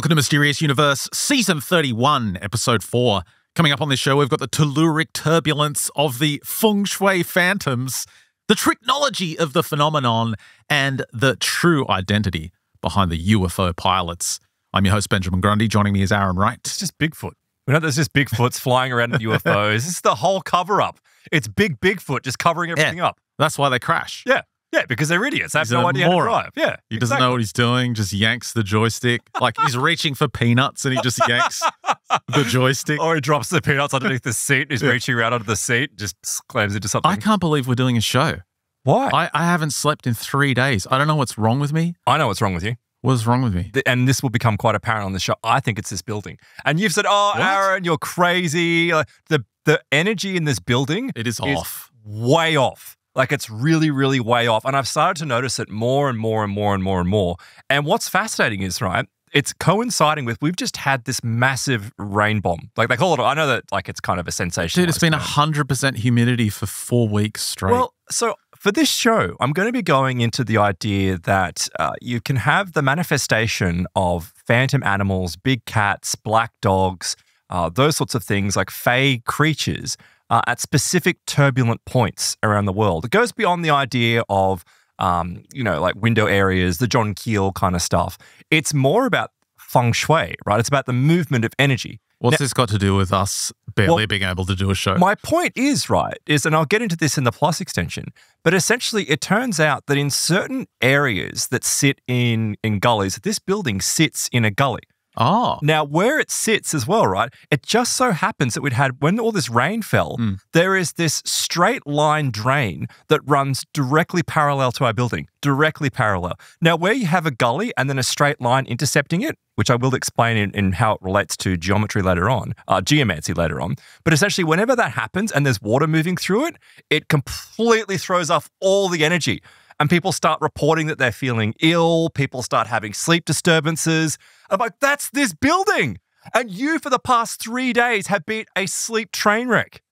Welcome to Mysterious Universe, Season 31, Episode 4. Coming up on this show, we've got the telluric turbulence of the feng shui phantoms, the technology of the phenomenon, and the true identity behind the UFO pilots. I'm your host, Benjamin Grundy. Joining me is Aaron Wright. It's just Bigfoot. We know there's just Bigfoots flying around in UFOs. This is the whole cover up. It's big Bigfoot just covering everything up. That's why they crash. Yeah. Yeah, because they're idiots. They have He's no idea how to moron. drive. Yeah. He doesn't know what he's doing, just yanks the joystick. Like he's reaching for peanuts and he just yanks the joystick. Or he drops the peanuts underneath the seat. He's reaching around under the seat, just slams into something. I can't believe we're doing a show. Why? I, I, haven't slept in three days. I don't know what's wrong with me. I know what's wrong with you. What's wrong with me? And this will become quite apparent on the show. I think it's this building. And you've said, oh, What? Aaron, you're crazy. Like, the, the energy in this building It is is off. way off. Like it's really, really way off. And I've started to notice it more and more and more and more and more. And what's fascinating is, right, it's coinciding with we've just had this massive rain bomb. Like they call it, I know that like it's kind of a sensation. Dude, it's been 100% humidity for four weeks straight. Well, so for this show, I'm going to be going into the idea that uh, you can have the manifestation of phantom animals, big cats, black dogs, uh, those sorts of things like fey creatures uh, at specific turbulent points around the world. It goes beyond the idea of, um, you know, like window areas, the John Keel kind of stuff. It's more about feng shui, right? It's about the movement of energy. What's this got to do with us barely Well, being able to do a show? My point is, right, is, and I'll get into this in the plus extension, but essentially it turns out that in certain areas that sit in, in gullies, this building sits in a gully. Oh, Now, where it sits as well, right, it just so happens that we'd had, when all this rain fell, Mm. there is this straight line drain that runs directly parallel to our building, directly parallel. Now, where you have a gully and then a straight line intercepting it, which I will explain in, in how it relates to geometry later on, uh, geomancy later on. But essentially, whenever that happens and there's water moving through it, it completely throws off all the energy. And people start reporting that they're feeling ill. People start having sleep disturbances. I'm like, that's this building. And you, for the past three days, have been a sleep train wreck.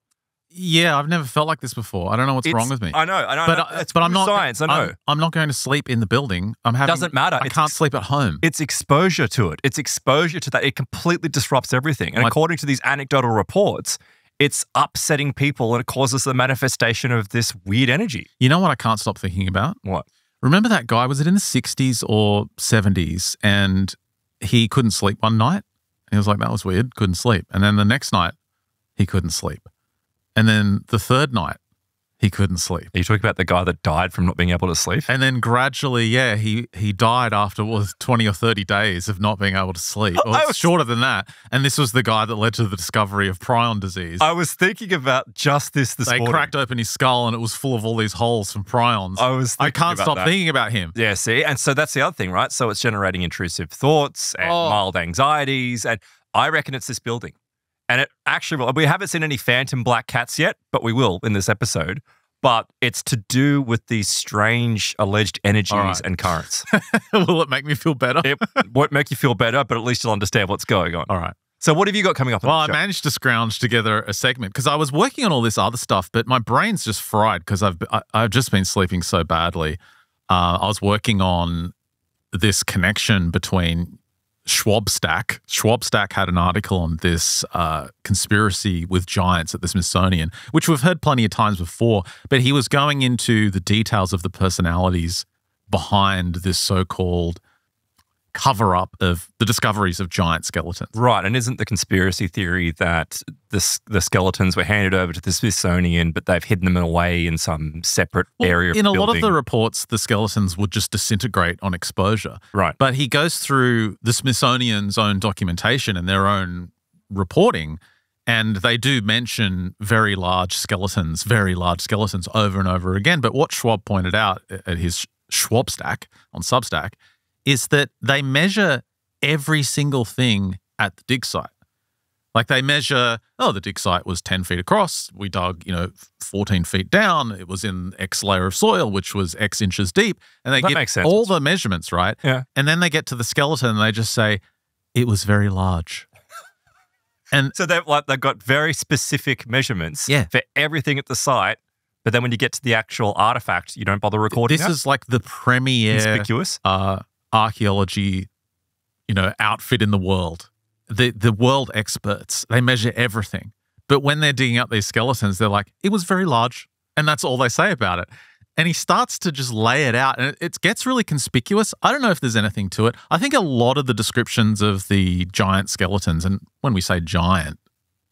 yeah, I've never felt like this before. I don't know what's wrong with me. I know. I know. but I It's but I'm not science. I know. I'm, I'm not going to sleep in the building. I'm having Doesn't matter. I It's can't sleep at home. it's exposure to it. It's exposure to that. It completely disrupts everything. And according to these anecdotal reports, it's upsetting people and it causes the manifestation of this weird energy. you know what I can't stop thinking about? What? Remember that guy? Was it in the 60s or 70s? And he couldn't sleep one night. He was like, that was weird. Couldn't sleep. And then the next night, he couldn't sleep. And then the third night, he couldn't sleep. Are you talking about the guy that died from not being able to sleep? And then gradually, yeah, he he died after what was 20 or 30 days of not being able to sleep. Well, was- shorter than that. And this was the guy that led to the discovery of prion disease. I was thinking about just this this they morning. cracked open his skull and it was full of all these holes from prions. I was. I can't stop that. thinking about him. Yeah, see, and so that's the other thing, right? So it's generating intrusive thoughts and Oh. mild anxieties, and I reckon it's this building. And it actually, well, we haven't seen any phantom black cats yet, but we will in this episode. But it's to do with these strange alleged energies right. and currents. Will it make me feel better? it won't make you feel better, but at least you'll understand what's going on. All right. So, what have you got coming up? Well, I managed to scrounge together a segment because I was working on all this other stuff, but my brain's just fried because I've I, I've just been sleeping so badly. Uh, I was working on this connection between Schwabstack. Schwabstack had an article on this uh, conspiracy with giants at the Smithsonian, which we've heard plenty of times before. But he was going into the details of the personalities behind this so-called cover up of the discoveries of giant skeletons. Right, and isn't the conspiracy theory that the the skeletons were handed over to the Smithsonian, but they've hidden them away in some separate Well, area? of in a lot of the reports, the skeletons would just disintegrate on exposure. right, But he goes through the Smithsonian's own documentation and their own reporting, and they do mention very large skeletons, very large skeletons over and over again. But what Schwab pointed out uh, at his Schwab stack on Substack is that they measure every single thing at the dig site. Like they measure, oh, the dig site was 10 feet across. We dug, you know, 14 feet down. It was in X layer of soil, which was X inches deep. And they That get all the measurements, right? Yeah. And then they get to the skeleton and they just say, it was very large. and So they've like they've got very specific measurements Yeah. for everything at the site, but then when you get to the actual artifact, you don't bother recording. this that? is like the premier conspicuous. uh, archaeology you know, outfit in the world. The the world experts, they measure everything. But when they're digging up these skeletons, they're like, it was very large. And that's all they say about it. And he starts to just lay it out, and it, it gets really conspicuous. I don't know if there's anything to it. I think a lot of the descriptions of the giant skeletons, and when we say giant,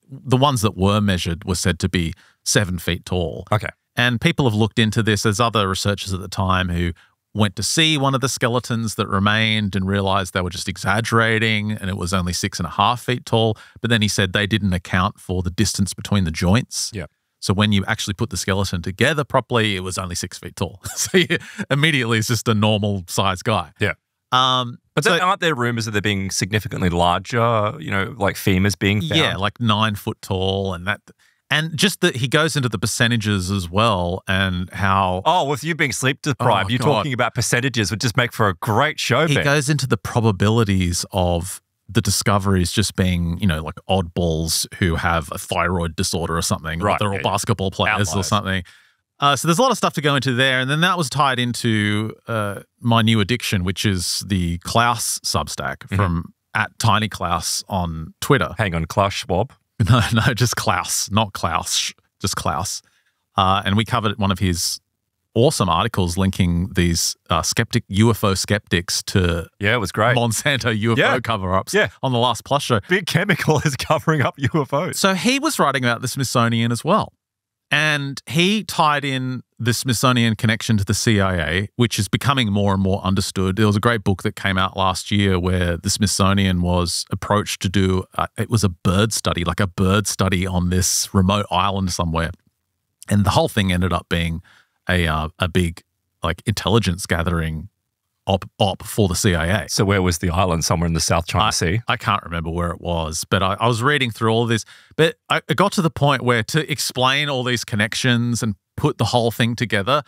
the ones that were measured were said to be seven feet tall. Okay. And people have looked into this. There's other researchers at the time who went to see one of the skeletons that remained and realized they were just exaggerating and it was only six and a half feet tall. But then he said they didn't account for the distance between the joints. Yeah. So when you actually put the skeleton together properly, it was only six feet tall. so you, immediately it's just a normal size guy. Yeah. Um, But so- aren't there rumors that they're being significantly larger, you know, like femurs being found? Yeah, like nine foot tall, and that, and just that he goes into the percentages as well, and how Oh, with you being sleep deprived, Oh, you God. talking about percentages would just make for a great show. he Ben. goes into the probabilities of the discoveries just being, you know, like oddballs who have a thyroid disorder or something, or Right, they're all yeah, basketball players or something. Uh, so there's a lot of stuff to go into there, and then that was tied into uh, my new addiction, which is the Klaus Substack Mm-hmm. from at Tiny Klaus on Twitter. Hang on, Klaus Schwab. No, no, just Klaus, not Klaus, just Klaus. Uh, and we covered one of his awesome articles linking these uh, skeptic UFO skeptics to Yeah, it was great. Monsanto UFO Yeah. cover-ups Yeah. on the last Plus show. Big Chemical is covering up UFOs. So he was writing about the Smithsonian as well. And he tied in the Smithsonian connection to the CIA, which is becoming more and more understood. There was a great book that came out last year where the Smithsonian was approached to do, uh, it was a bird study, like a bird study on this remote island somewhere. And the whole thing ended up being a, uh, a big like intelligence gathering op, op for the CIA. So where was the island? Somewhere in the South China I- Sea. I can't remember where it was, but I, I was reading through all this. But I, it got to the point where to explain all these connections and put the whole thing together,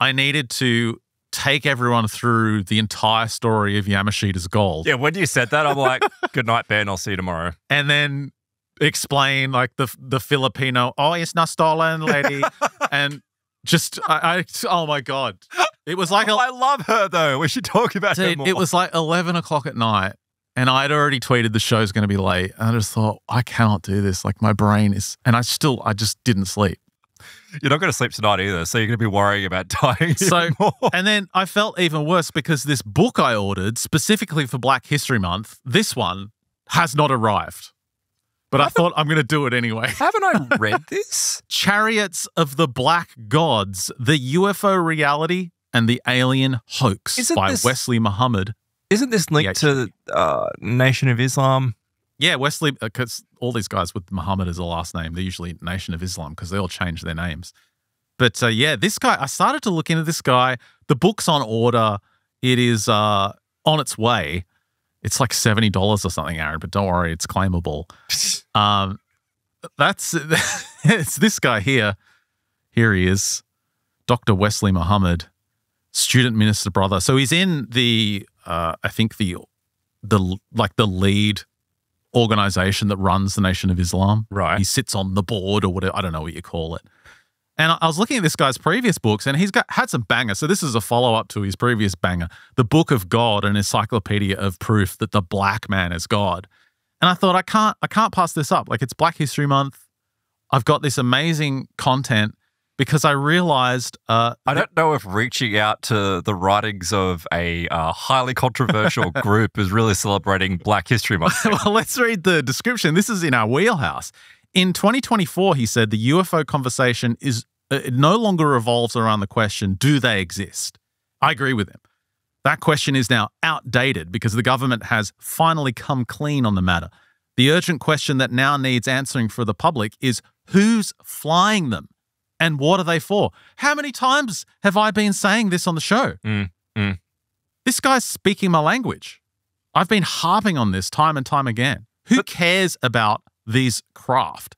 I needed to take everyone through the entire story of Yamashita's gold Yeah, when you said that, I'm like, good night, Ben. I'll see you tomorrow. and then explain like the the Filipino, oh, it's not stolen, lady. and just, I, I, oh my God. It was like oh, a, Oh, I love her though. We should talk about her Dude, more. it was like 11 o'clock at night, and I had already tweeted the show's going to be late. And I just thought, I cannot do this. Like, my brain is, and I still, I just didn't sleep. You're not going to sleep tonight either, so you're going to be worrying about dying. So-. And then I felt even worse because this book I ordered specifically for Black History Month, this one has not arrived. But I thought I'm going to do it anyway. haven't I read this? Chariots of the Black Gods, the UFO reality and the alien hoax Isn't by this- Wesley Muhammad. Isn't this linked to uh, Nation of Islam? Yeah, Wesley, because all these guys with Muhammad as a last name, they're usually Nation of Islam because they all change their names. But uh, yeah, this guy, I started to look into this guy. The book's on order. It is uh, on its way. It's like $70 or something, Aaron, but don't worry, it's claimable. Um, that's it's this guy here. Here he is, Dr. Wesley Muhammad, student minister brother. So he's in the, uh, I think the, the like the lead organization that runs the Nation of Islam. Right. He sits on the board or whatever. I don't know what you call it. And I- was looking at this guy's previous books, and he's got had some bangers. So this is a follow up to his previous banger, "The Book of God: An Encyclopedia of Proof That the Black Man is God." And I thought I can't I can't pass this up. Like it's Black History Month. I've got this amazing content because I realized uh, I don't know if reaching out to the writings of a uh, highly controversial group is really celebrating Black History Month. well, let's read the description. This is in our wheelhouse. In 2024, he said the UFO conversation is uh, it no longer revolves around the question, do they exist? I agree with him. That question is now outdated because the government has finally come clean on the matter. The urgent question that now needs answering for the public is who's flying them and what are they for? How many times have I been saying this on the show? Mm, mm. This guy's speaking my language. I've been harping on this time and time again. Who cares about these craft?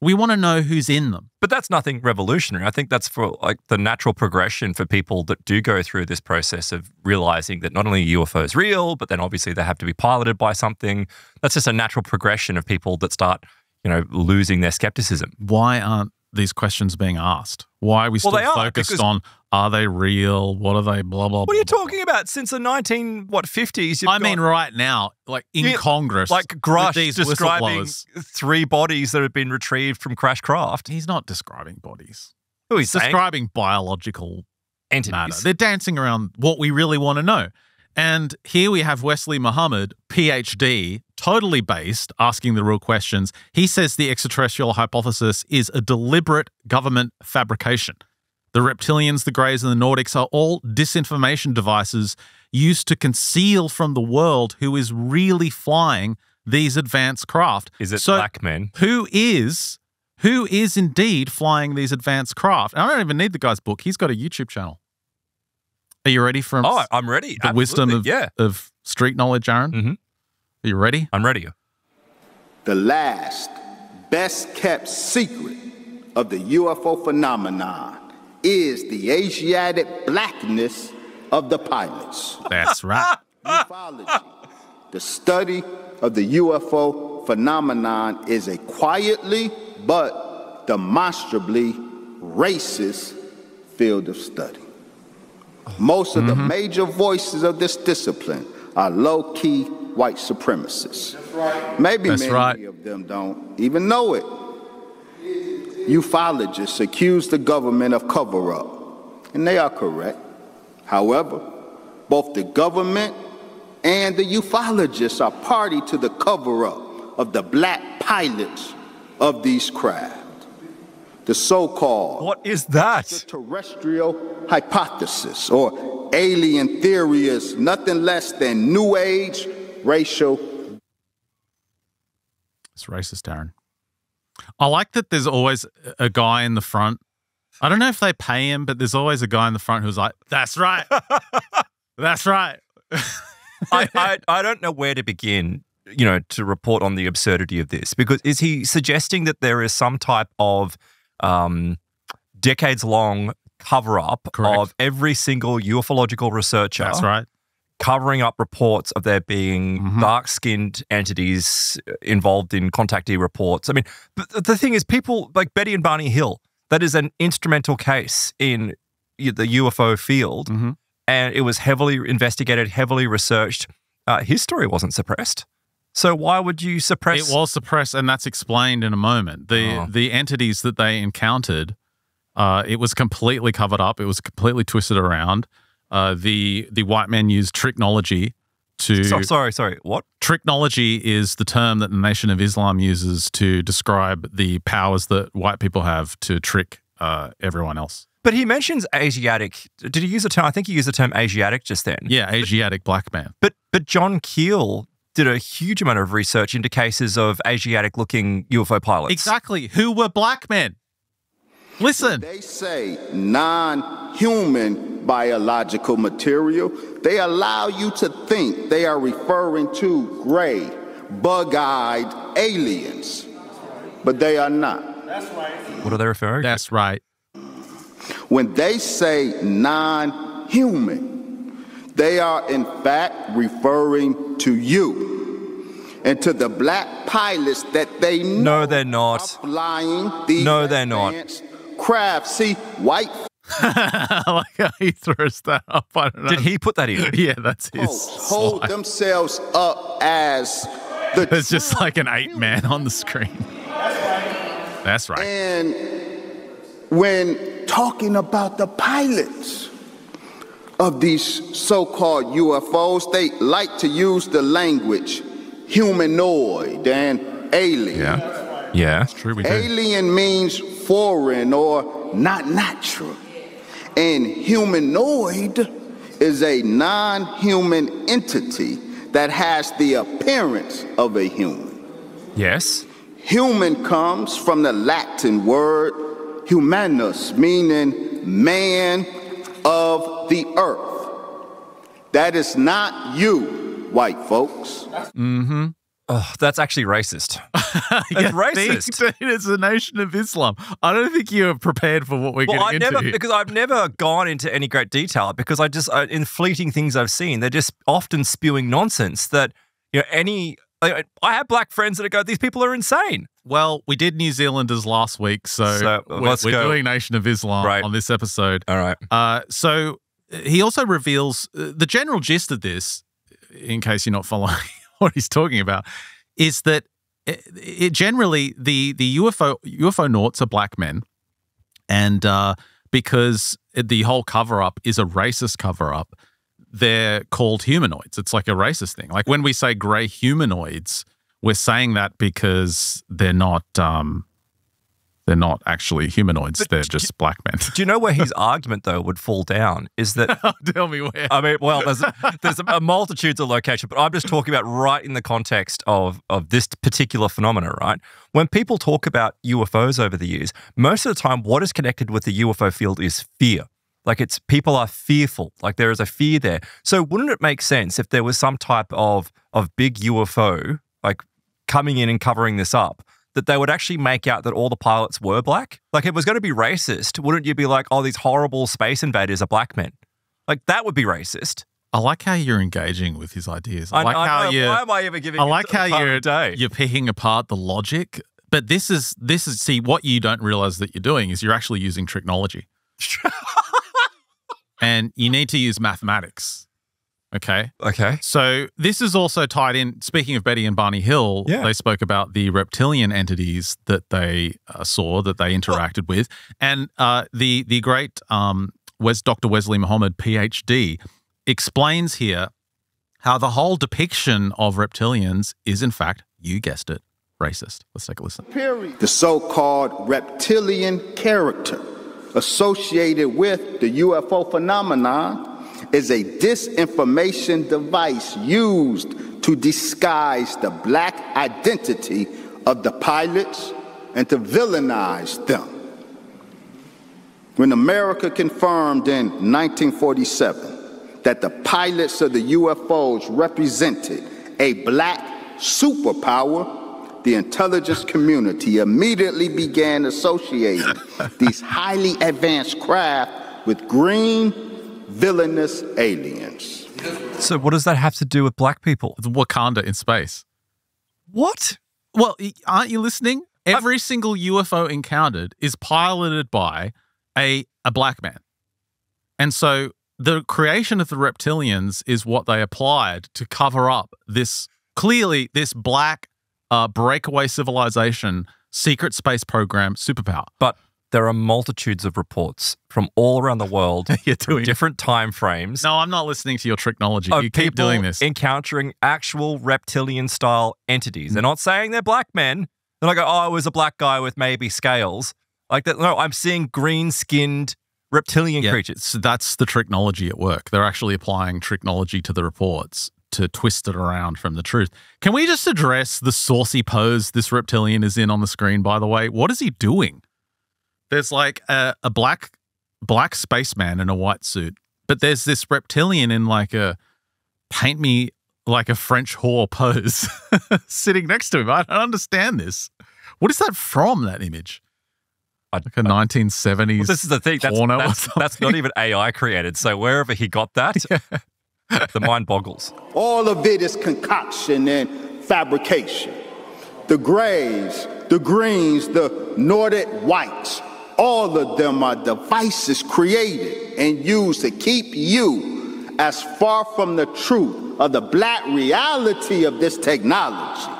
We want to know who's in them. But that's nothing revolutionary. I think that's for like the natural progression for people that do go through this process of realizing that not only UFO is real, but then obviously they have to be piloted by something. That's just a natural progression of people that start, you know, losing their skepticism. Why aren't these questions being asked? Why are we still Well, are, focused on are they real? What are they? Blah blah. What are you blah, blah. talking about? Since the 19 what 50s, you've I mean, right now, like in Yeah, Congress, like Grusch these describing three bodies that have been retrieved from Crash Craft. He's not describing bodies. Who He's saying describing biological matter. entities? They're dancing around what we really want to know. And here we have Wesley Muhammad, PhD, totally based, asking the real questions. He says the extraterrestrial hypothesis is a deliberate government fabrication. The reptilians, the Greys, and the Nordics are all disinformation devices used to conceal from the world who is really flying these advanced craft. Is it so black men? who is who is indeed flying these advanced craft? I don't even need the guy's book. He's got a YouTube channel. Are you ready for Oh, I'm ready. the wisdom of, yeah, of street knowledge, Aaron? Mhm. Are you ready? I'm ready. The last, best kept secret of the UFO phenomenon is the Asiatic blackness of the pilots. That's right. Ufology, the study of the UFO phenomenon, is a quietly but demonstrably racist field of study. Most of the mm-hmm. major voices of this discipline are low key white supremacists. Maybe That's many right. of them don't even know it. Ufologists accuse the government of cover up, and they are correct. However, both the government and the ufologists are party to the cover up of the black pilots of these craft. The so called What is that? terrestrial hypothesis or alien theory is nothing less than New Age racial It's racist, Aaron. I like that there's always a guy in the front. I don't know if they pay him, but there's always a guy in the front who's like, that's right. that's right. I, I I don't know where to begin. You know, to report on the absurdity of this because is he suggesting that there is some type of um, decades long cover up Correct. of every single ufological researcher That's right. covering up reports of there being Mhm. dark skinned entities involved in contactee reports. I mean, th- the thing is, people like Betty and Barney Hill, that is an instrumental case in the UFO field, Mhm. and it was heavily investigated, heavily researched. Uh, his story wasn't suppressed. So why would you suppress? It was suppressed, and that's explained in a moment. The Oh. the entities that they encountered, uh, it was completely covered up. It was completely twisted around. Uh, the the white men used tricknology to So- sorry, sorry. What? tricknology is the term that the Nation of Islam uses to describe the powers that white people have to trick uh, everyone else. But he mentions Asiatic. Did he use the term? I think he used the term Asiatic just then. Yeah, Asiatic black man. But but John Keel did a huge amount of research into cases of Asiatic looking UFO pilots. Exactly. Who were black men? Listen. They say non human biological material. They allow you to think they are referring to gray, bug eyed aliens, but they are not. That's right. What are they referring to? That's right. When they say non human, they are in fact referring to you and to the black pilots that they know No, they're not. are flying these No, they're not. advanced craft. See, white I like how he throws that up. I don't know. Did he put that in? Yeah, that's his. folks hold slide. themselves up as the It's just like an eight man on the screen. That's right. And when talking about the pilots of these so called UFOs, they like to use the language humanoid and alien. Yeah. Yeah. that's True, we do. Alien means foreign or not natural. And humanoid is a non human entity that has the appearance of a human. Yes. Human comes from the Latin word humanus, meaning man of the earth. That is not you, white folks. Mm-hmm. Oh, that's actually racist. Yeah, racist. think that It is a nation of Islam. I don't think you are prepared for what we're Well, I getting never into. because I've never gone into any great detail because I just uh, in fleeting things I've seen, they're just often spewing nonsense that you know any. I I have black friends that are go, these people are insane. Well, we did New Zealanders last week, so, So, we're, let's we're go. doing Nation of Islam Right. on this episode. All right. Uh, so he also reveals uh, the general gist of this, in case you're not following what he's talking about, is that it, it generally the the UFO UFO nauts are black men, and uh, because the whole cover up is a racist cover up, they're called humanoids. It's like a racist thing. Like when we say gray humanoids, we're saying that because they're not um, they're not actually humanoids. But they're just black men. Do you know where his argument though would fall down? Is that oh, Tell me where. I mean, well, there's there's a multitudes of locations, but I'm just talking about right in the context of of this particular phenomena, right? When people talk about UFOs over the years, most of the time, what is connected with the UFO field is fear. Like it's people are fearful. Like there is a fear there. So wouldn't it make sense if there was some type of of big UFO like coming in and covering this up? That they would actually make out that all the pilots were black? Like, if it was going to be racist, wouldn't you be like, oh, these horrible space invaders are black men? Like, that would be racist. I like how you're engaging with his ideas. I I- like I- how why am I ever giving? I like how you're day? you're picking apart the logic. But this is this is see what you don't realize that you're doing is you're actually using tricknology, and you need to use mathematics. Okay, Okay. so this is also tied in. Speaking of Betty and Barney Hill, Yeah. they spoke about the reptilian entities that they uh, saw, that they interacted with, and uh, the the great um, Wes, Dr. Wesley Muhammad, PhD, explains here how the whole depiction of reptilians is, in fact, you guessed it, racist. Let's take a listen. The so called reptilian character associated with the UFO phenomenon is a disinformation device used to disguise the black identity of the pilots and to villainize them. When America confirmed in 1947 that the pilots of the UFOs represented a black superpower, the intelligence community immediately began associating these highly advanced craft with green, villainous aliens. So, what does that have to do with black people? The Wakanda in space. What? Well, aren't you listening? Every single UFO encountered is piloted by a a black man. And so the creation of the reptilians is what they applied to cover up this clearly this black uh, breakaway civilization secret space program superpower. But there are multitudes of reports from all around the world, You're doing different time frames. No, I'm not listening to your tricknology. You keep doing this. encountering actual reptilian style entities. They're mm. not saying they're black men. They're not going, oh, it was a black guy with maybe scales. Like that. No, I'm seeing green skinned reptilian Yeah, creatures. So that's the tricknology at work. They're actually applying tricknology to the reports to twist it around from the truth. Can we just address the saucy pose this reptilian is in on the screen, by the way? What is he doing? There's like a, a black black spaceman in a white suit, but there's this reptilian in like a paint me like a French whore pose sitting next to him. I don't understand this. What is that from, that image? Like a 1970s Well, this is the thing. That's, porno or that's, that's not even AI created. So wherever he got that, the mind boggles. All of it is concoction and fabrication. The grays, the greens, the Nordic whites, all of them are devices created and used to keep you as far from the truth of the black reality of this technology.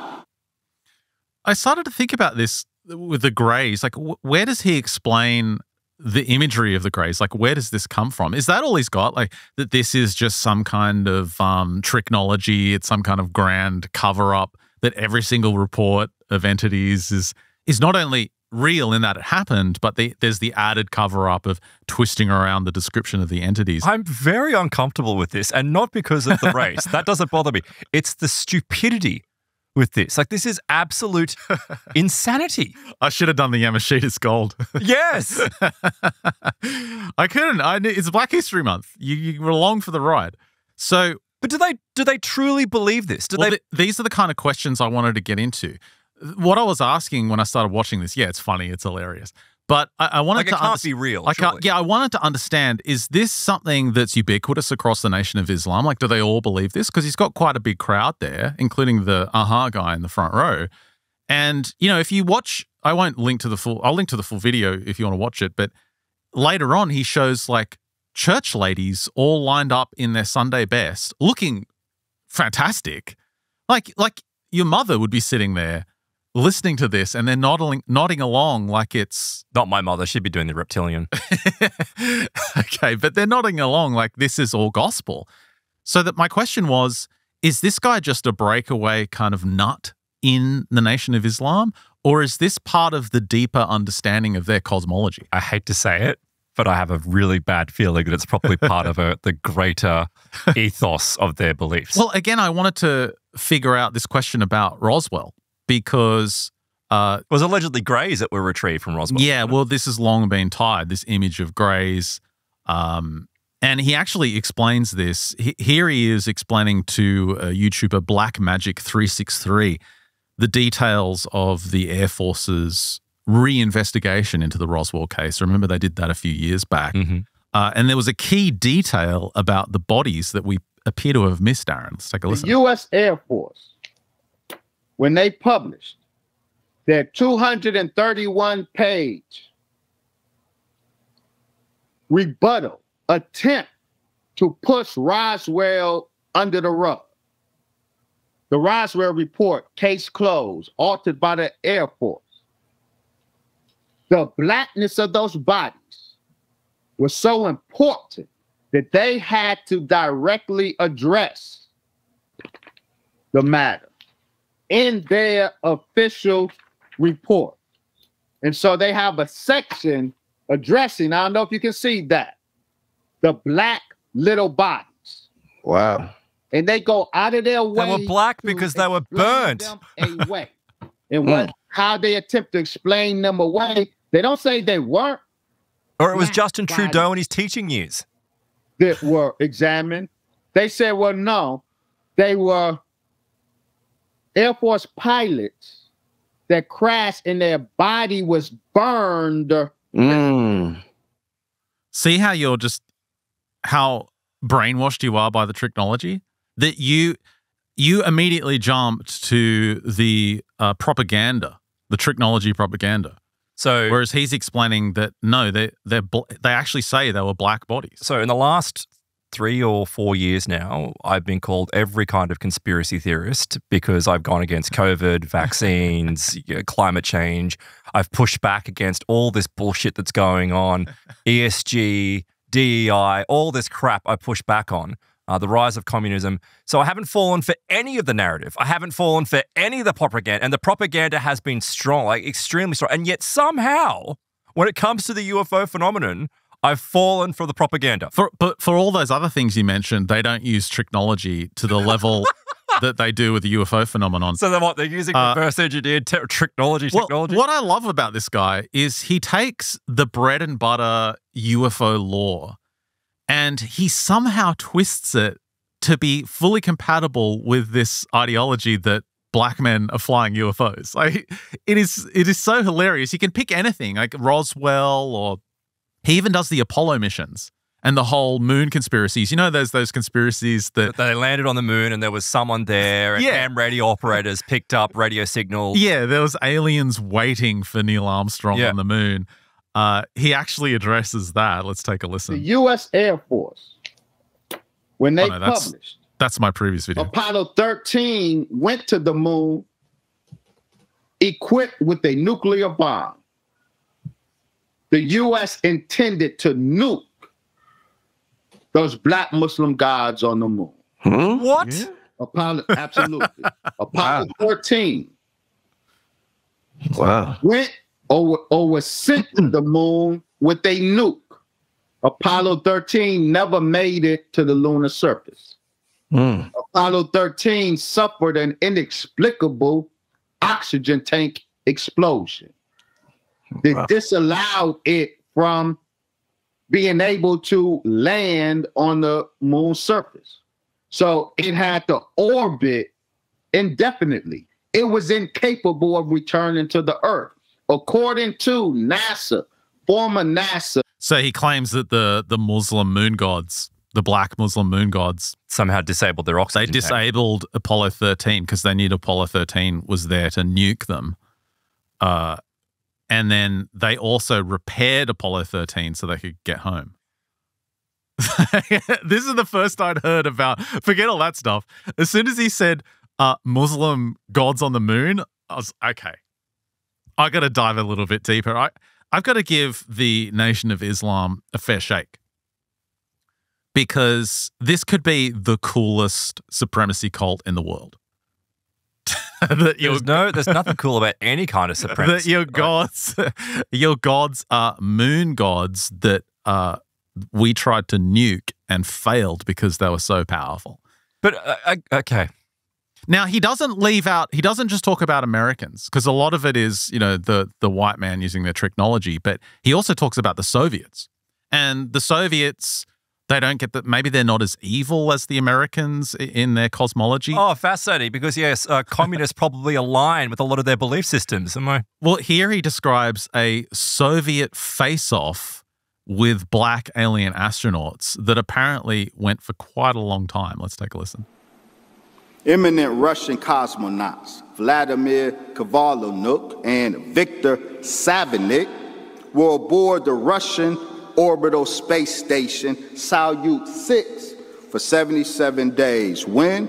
I started to think about this with the Greys. Like, wh- where does he explain the imagery of the Greys? Like, where does this come from? Is that all he's got? Like, that this is just some kind of um, tricknology? It's some kind of grand cover up that every single report of entities is is not only real in that it happened, but the, there's the added cover up of twisting around the description of the entities. I'm very uncomfortable with this, and not because of the race. that doesn't bother me. It's the stupidity with this. Like, this is absolute insanity. I should have done the Yamashita's gold. Yes. I couldn't. I it's Black History Month. You, you were along for the ride. So But do they do they truly believe this? Do well, they th- these are the kind of questions I wanted to get into. What I was asking when I started watching this, yeah, it's funny, it's hilarious, but I, I wanted like it to can't underst- be real? I can't, yeah, I wanted to understand: is this something that's ubiquitous across the nation of Islam? Like, do they all believe this? Because he's got quite a big crowd there, including the aha guy in the front row. And you know, if you watch, I won't link to the full. I'll link to the full video if you want to watch it. But later on, he shows like church ladies all lined up in their Sunday best, looking fantastic. Like like your mother would be sitting there listening to this and they're nodding nodding along like it's Not my mother. She'd be doing the reptilian. okay, but they're nodding along like this is all gospel. So that my question was, is this guy just a breakaway kind of nut in the Nation of Islam? Or is this part of the deeper understanding of their cosmology? I hate to say it, but I have a really bad feeling that it's probably part of a, the greater ethos of their beliefs. Well, again, I wanted to figure out this question about Roswell because uh, it was allegedly greys that were retrieved from Roswell. Yeah, well, this has long been tied, this image of greys. Um, and he actually explains this. He, here he is explaining to a YouTuber Black Magic 363 the details of the Air Force's reinvestigation into the Roswell case. Remember, they did that a few years back. Mm-hmm. Uh, and there was a key detail about the bodies that we appear to have missed, Aaron. Let's take a listen. The U.S. Air Force, when they published their 231 page rebuttal attempt to push Roswell under the rug. The Roswell report, case closed, altered by the Air Force. The blackness of those bodies was so important that they had to directly address the matter in their official report. And so they have a section addressing, I don't know if you can see that, the black little bodies. Wow. And they go out of their way. They were black because they were explain burnt. away. and what hmm. how they attempt to explain them away, they don't say they weren't Or it was black Justin. Trudeau in his teaching years. that were examined. They said, well, no, they were Air Force pilots that crashed and their body was burned. Mm. See how you're just how brainwashed you are by the tricknology that you you immediately jumped to the uh, propaganda, the tricknology propaganda. So, Whereas he's explaining that no, they they bl- they actually say they were black bodies. so in the last three or four years now, I've been called every kind of conspiracy theorist because I've gone against COVID, vaccines, you know, climate change. I've pushed back against all this bullshit that's going on, ESG, DEI, all this crap I push back on. Uh, the rise of communism. So I haven't fallen for any of the narrative. I haven't fallen for any of the propaganda. And the propaganda has been strong, like extremely strong. And yet somehow, when it comes to the UFO phenomenon, I've fallen for the propaganda. For but for all those other things you mentioned, they don't use tricknology to the level that they do with the UFO phenomenon. So they're what? They're using Uh, reverse engineered te- technology, Well, technology? what I love about this guy is he takes the bread and butter UFO lore and he somehow twists it to be fully compatible with this ideology that black men are flying UFOs. Like it is it is so hilarious. You can pick anything, like Roswell or he even does the Apollo missions and the whole moon conspiracies. You know there's those conspiracies that That they landed on the moon and there was someone there, and Yeah. ham radio operators picked up radio signals. Yeah, there was aliens waiting for Neil Armstrong Yeah. on the moon. Uh, he actually addresses that. Let's take a listen. The. U.S. Air Force, when they Oh, no, that's- published That's my previous video. Apollo 13 went to the moon equipped with a nuclear bomb. The U.S. intended to nuke those black Muslim gods on the moon. Hmm? What? Apollo, absolutely. Apollo 13 Wow. went or, or was sent to the moon with a nuke. Apollo 13 never made it to the lunar surface. Mm. Apollo 13 suffered an inexplicable oxygen tank explosion that Wow. disallowed it from being able to land on the moon surface. So it had to orbit indefinitely. It was incapable of returning to the Earth. According to NASA, former NASA So he claims that the the Muslim moon gods the black Muslim moon gods, Somehow disabled their they oxygen. tank. disabled Apollo 13 because they knew Apollo 13 was there to nuke them. Uh, and then they also repaired Apollo 13 so they could get home. this is the first I'd heard about. Forget all that stuff. As soon as he said uh, Muslim gods on the moon, I was okay. I got to dive a little bit deeper. I, I've got to give the Nation of Islam a fair shake because this could be the coolest supremacy cult in the world. that your There's no, there's nothing cool about any kind of that supremacy. your gods, your gods are moon gods that uh, we tried to nuke and failed because they were so powerful. But uh, I- okay, Now he doesn't leave out. He doesn't just talk about Americans because a lot of it is you know the the white man using their tricknology, but he also talks about the Soviets and the Soviets. They don't get that. Maybe they're not as evil as the Americans in their cosmology. oh, fascinating. Because yes, uh, communists probably align with a lot of their belief systems. Am I? Well, here he describes a Soviet face-off with black alien astronauts that apparently went for quite a long time. Let's take a listen. Eminent Russian cosmonauts Vladimir Kovalyonok and Viktor Savinykh were aboard the Russian orbital space station Salyut 6 for 77 days. When?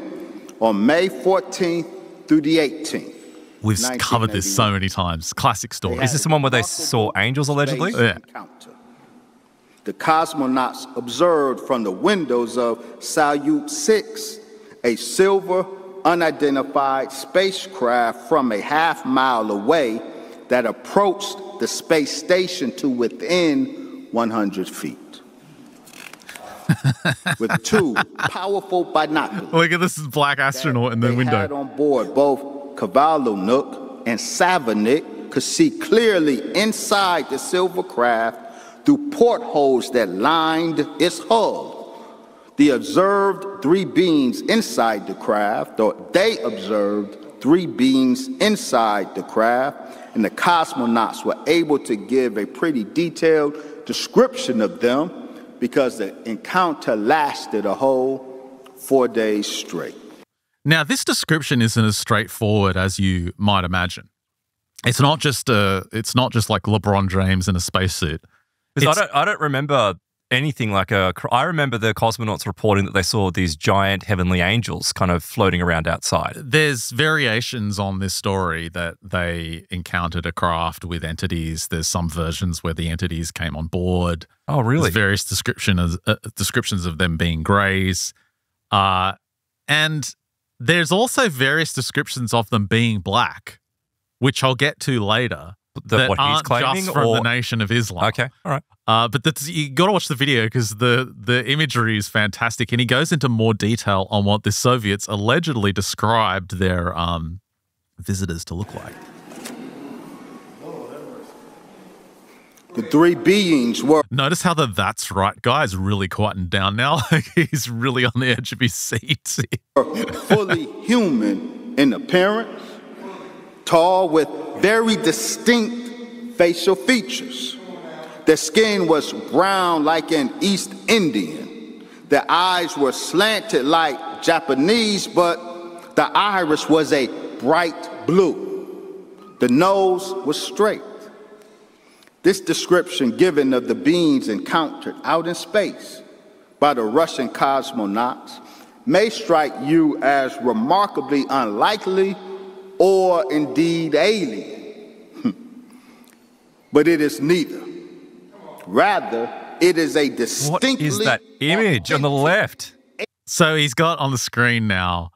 On May 14th through the 18th. We've covered this so many times. Classic story. Is this the one where they saw angels allegedly? Yeah. encounter. The cosmonauts observed from the windows of Salyut 6 a silver, unidentified spacecraft from a half mile away that approached the space station to within 100 feet. With two powerful binoculars. Look at this black astronaut in the they had window. on board both Kovalyonok and Savinykh could see clearly inside the silver craft through portholes that lined its hull. The observed three beings inside the craft, or they observed three beings inside the craft, and the cosmonauts were able to give a pretty detailed description of them because the encounter lasted a whole four days straight. Now, this description isn't as straightforward as you might imagine. It's not just a. It's not just like LeBron James in a spacesuit. Because I don't, I don't remember anything like a. I remember the cosmonauts reporting that they saw these giant heavenly angels kind of floating around outside. There's variations on this story that they encountered a craft with entities. There's some versions where the entities came on board. Oh, really? There's various description of, uh, descriptions of them being greys. Uh, and there's also various descriptions of them being black, which I'll get to later. The- that what he's aren't claiming, just from or the Nation of Islam. okay, all right. Uh, but that's, you got to watch the video because the the imagery is fantastic, and he goes into more detail on what the Soviets allegedly described their um, visitors to look like. The three beings were Notice how the "that's right" guy is really quieting down now. He's really on the edge of his seat. fully human in appearance, tall with very distinct facial features. Their skin was brown like an East Indian. Their eyes were slanted like Japanese, but the iris was a bright blue. The nose was straight. This description given of the beings encountered out in space by the Russian cosmonauts may strike you as remarkably unlikely or indeed alien. but it is neither. Rather, it is a What distinctly is that image on the left? So he's got on the screen now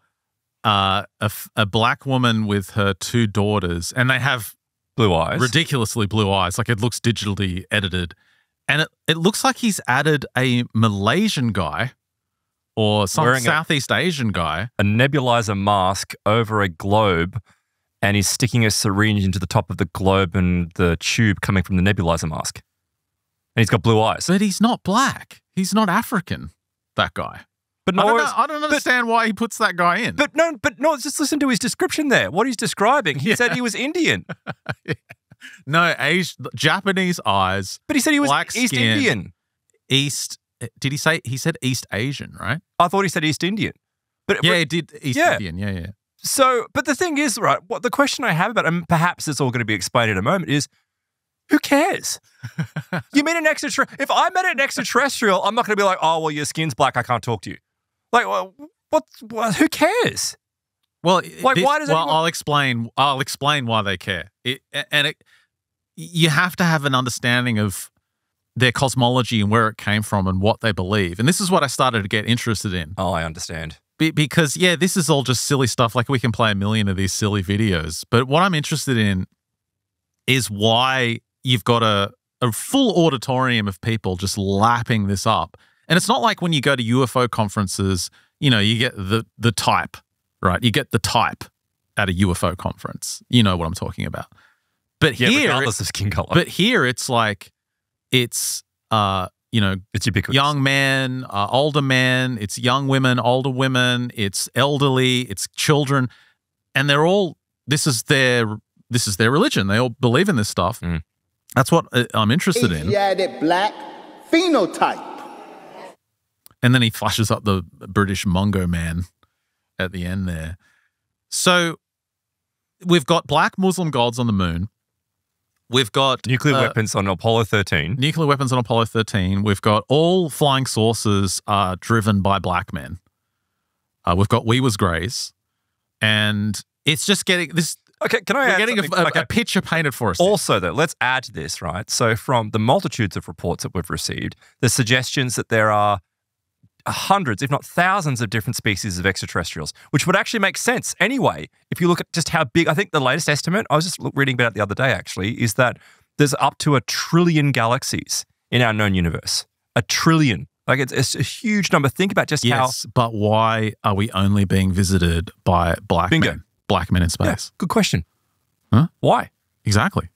uh, a, f- a black woman with her two daughters, and they have Blue eyes. ridiculously blue eyes. Like it looks digitally edited. And it, it looks like he's added a Malaysian guy or some Wearing a- Southeast Asian guy. a nebulizer mask over a globe, and he's sticking a syringe into the top of the globe and the tube coming from the nebulizer mask. And he's got blue eyes. But he's not black. He's not African, that guy. But I no, don't, know, I don't understand why he puts that guy in. but no, but no. Just listen to his description there. What he's describing. He said he was Indian, no, Asian, Japanese eyes, but he said he was Black East skin. Indian. East did he say he said East Asian, right? I thought he said East Indian. But Yeah, he did East Yeah. Indian. Yeah, yeah. So, but the thing is, right, what the question I have about, and perhaps it's all going to be explained in a moment, is who cares? you meet an extraterrestrial. If I met an extraterrestrial, I'm not going to be like, oh, well, your skin's black. I can't talk to you. Like, well, what, what who cares? Well, Like, this- why does well, anyone- I'll explain. I'll explain why they care. It, and it, you have to have an understanding of their cosmology and where it came from and what they believe. And this is what I started to get interested in. Oh, I understand. Be- because yeah, this is all just silly stuff. Like we can play a million of these silly videos, but what I'm interested in is why you've got a a full auditorium of people just lapping this up. And it's not like when you go to UFO conferences, you know, you get the the type, right? You get the type at a UFO conference. You know what I'm talking about. But Yeah, here, regardless of skin color. but here it's like it's uh, you know, it's ubiquitous. young men, uh, older men, it's young women, older women, it's elderly, it's children, and they're all. This is their this is their religion. They all believe in this stuff. Mm. That's what uh, I'm interested in. Asiatic black phenotype. And then he flashes up the British Mongo man at the end there. So we've got black Muslim gods on the moon. We've got Nuclear uh, weapons on Apollo 13. nuclear weapons on Apollo 13. We've got all flying saucers are driven by black men. Uh, we've got We Was Greys. And it's just getting this. Okay, can I We're add getting a, a- Okay. a picture painted for us. Also, though, let's add to this, right? So, from the multitudes of reports that we've received, the suggestions that there are hundreds, if not thousands, of different species of extraterrestrials, which would actually make sense anyway. If you look at just how big, I think the latest estimate, I was just reading about it the other day actually, is that there's up to a trillion galaxies in our known universe. A trillion. Like, it's, it's a huge number. Think about just how. yes, but why are we only being visited by black Bingo. men? Black men in Yeah, space. good question. Huh? Why? Exactly.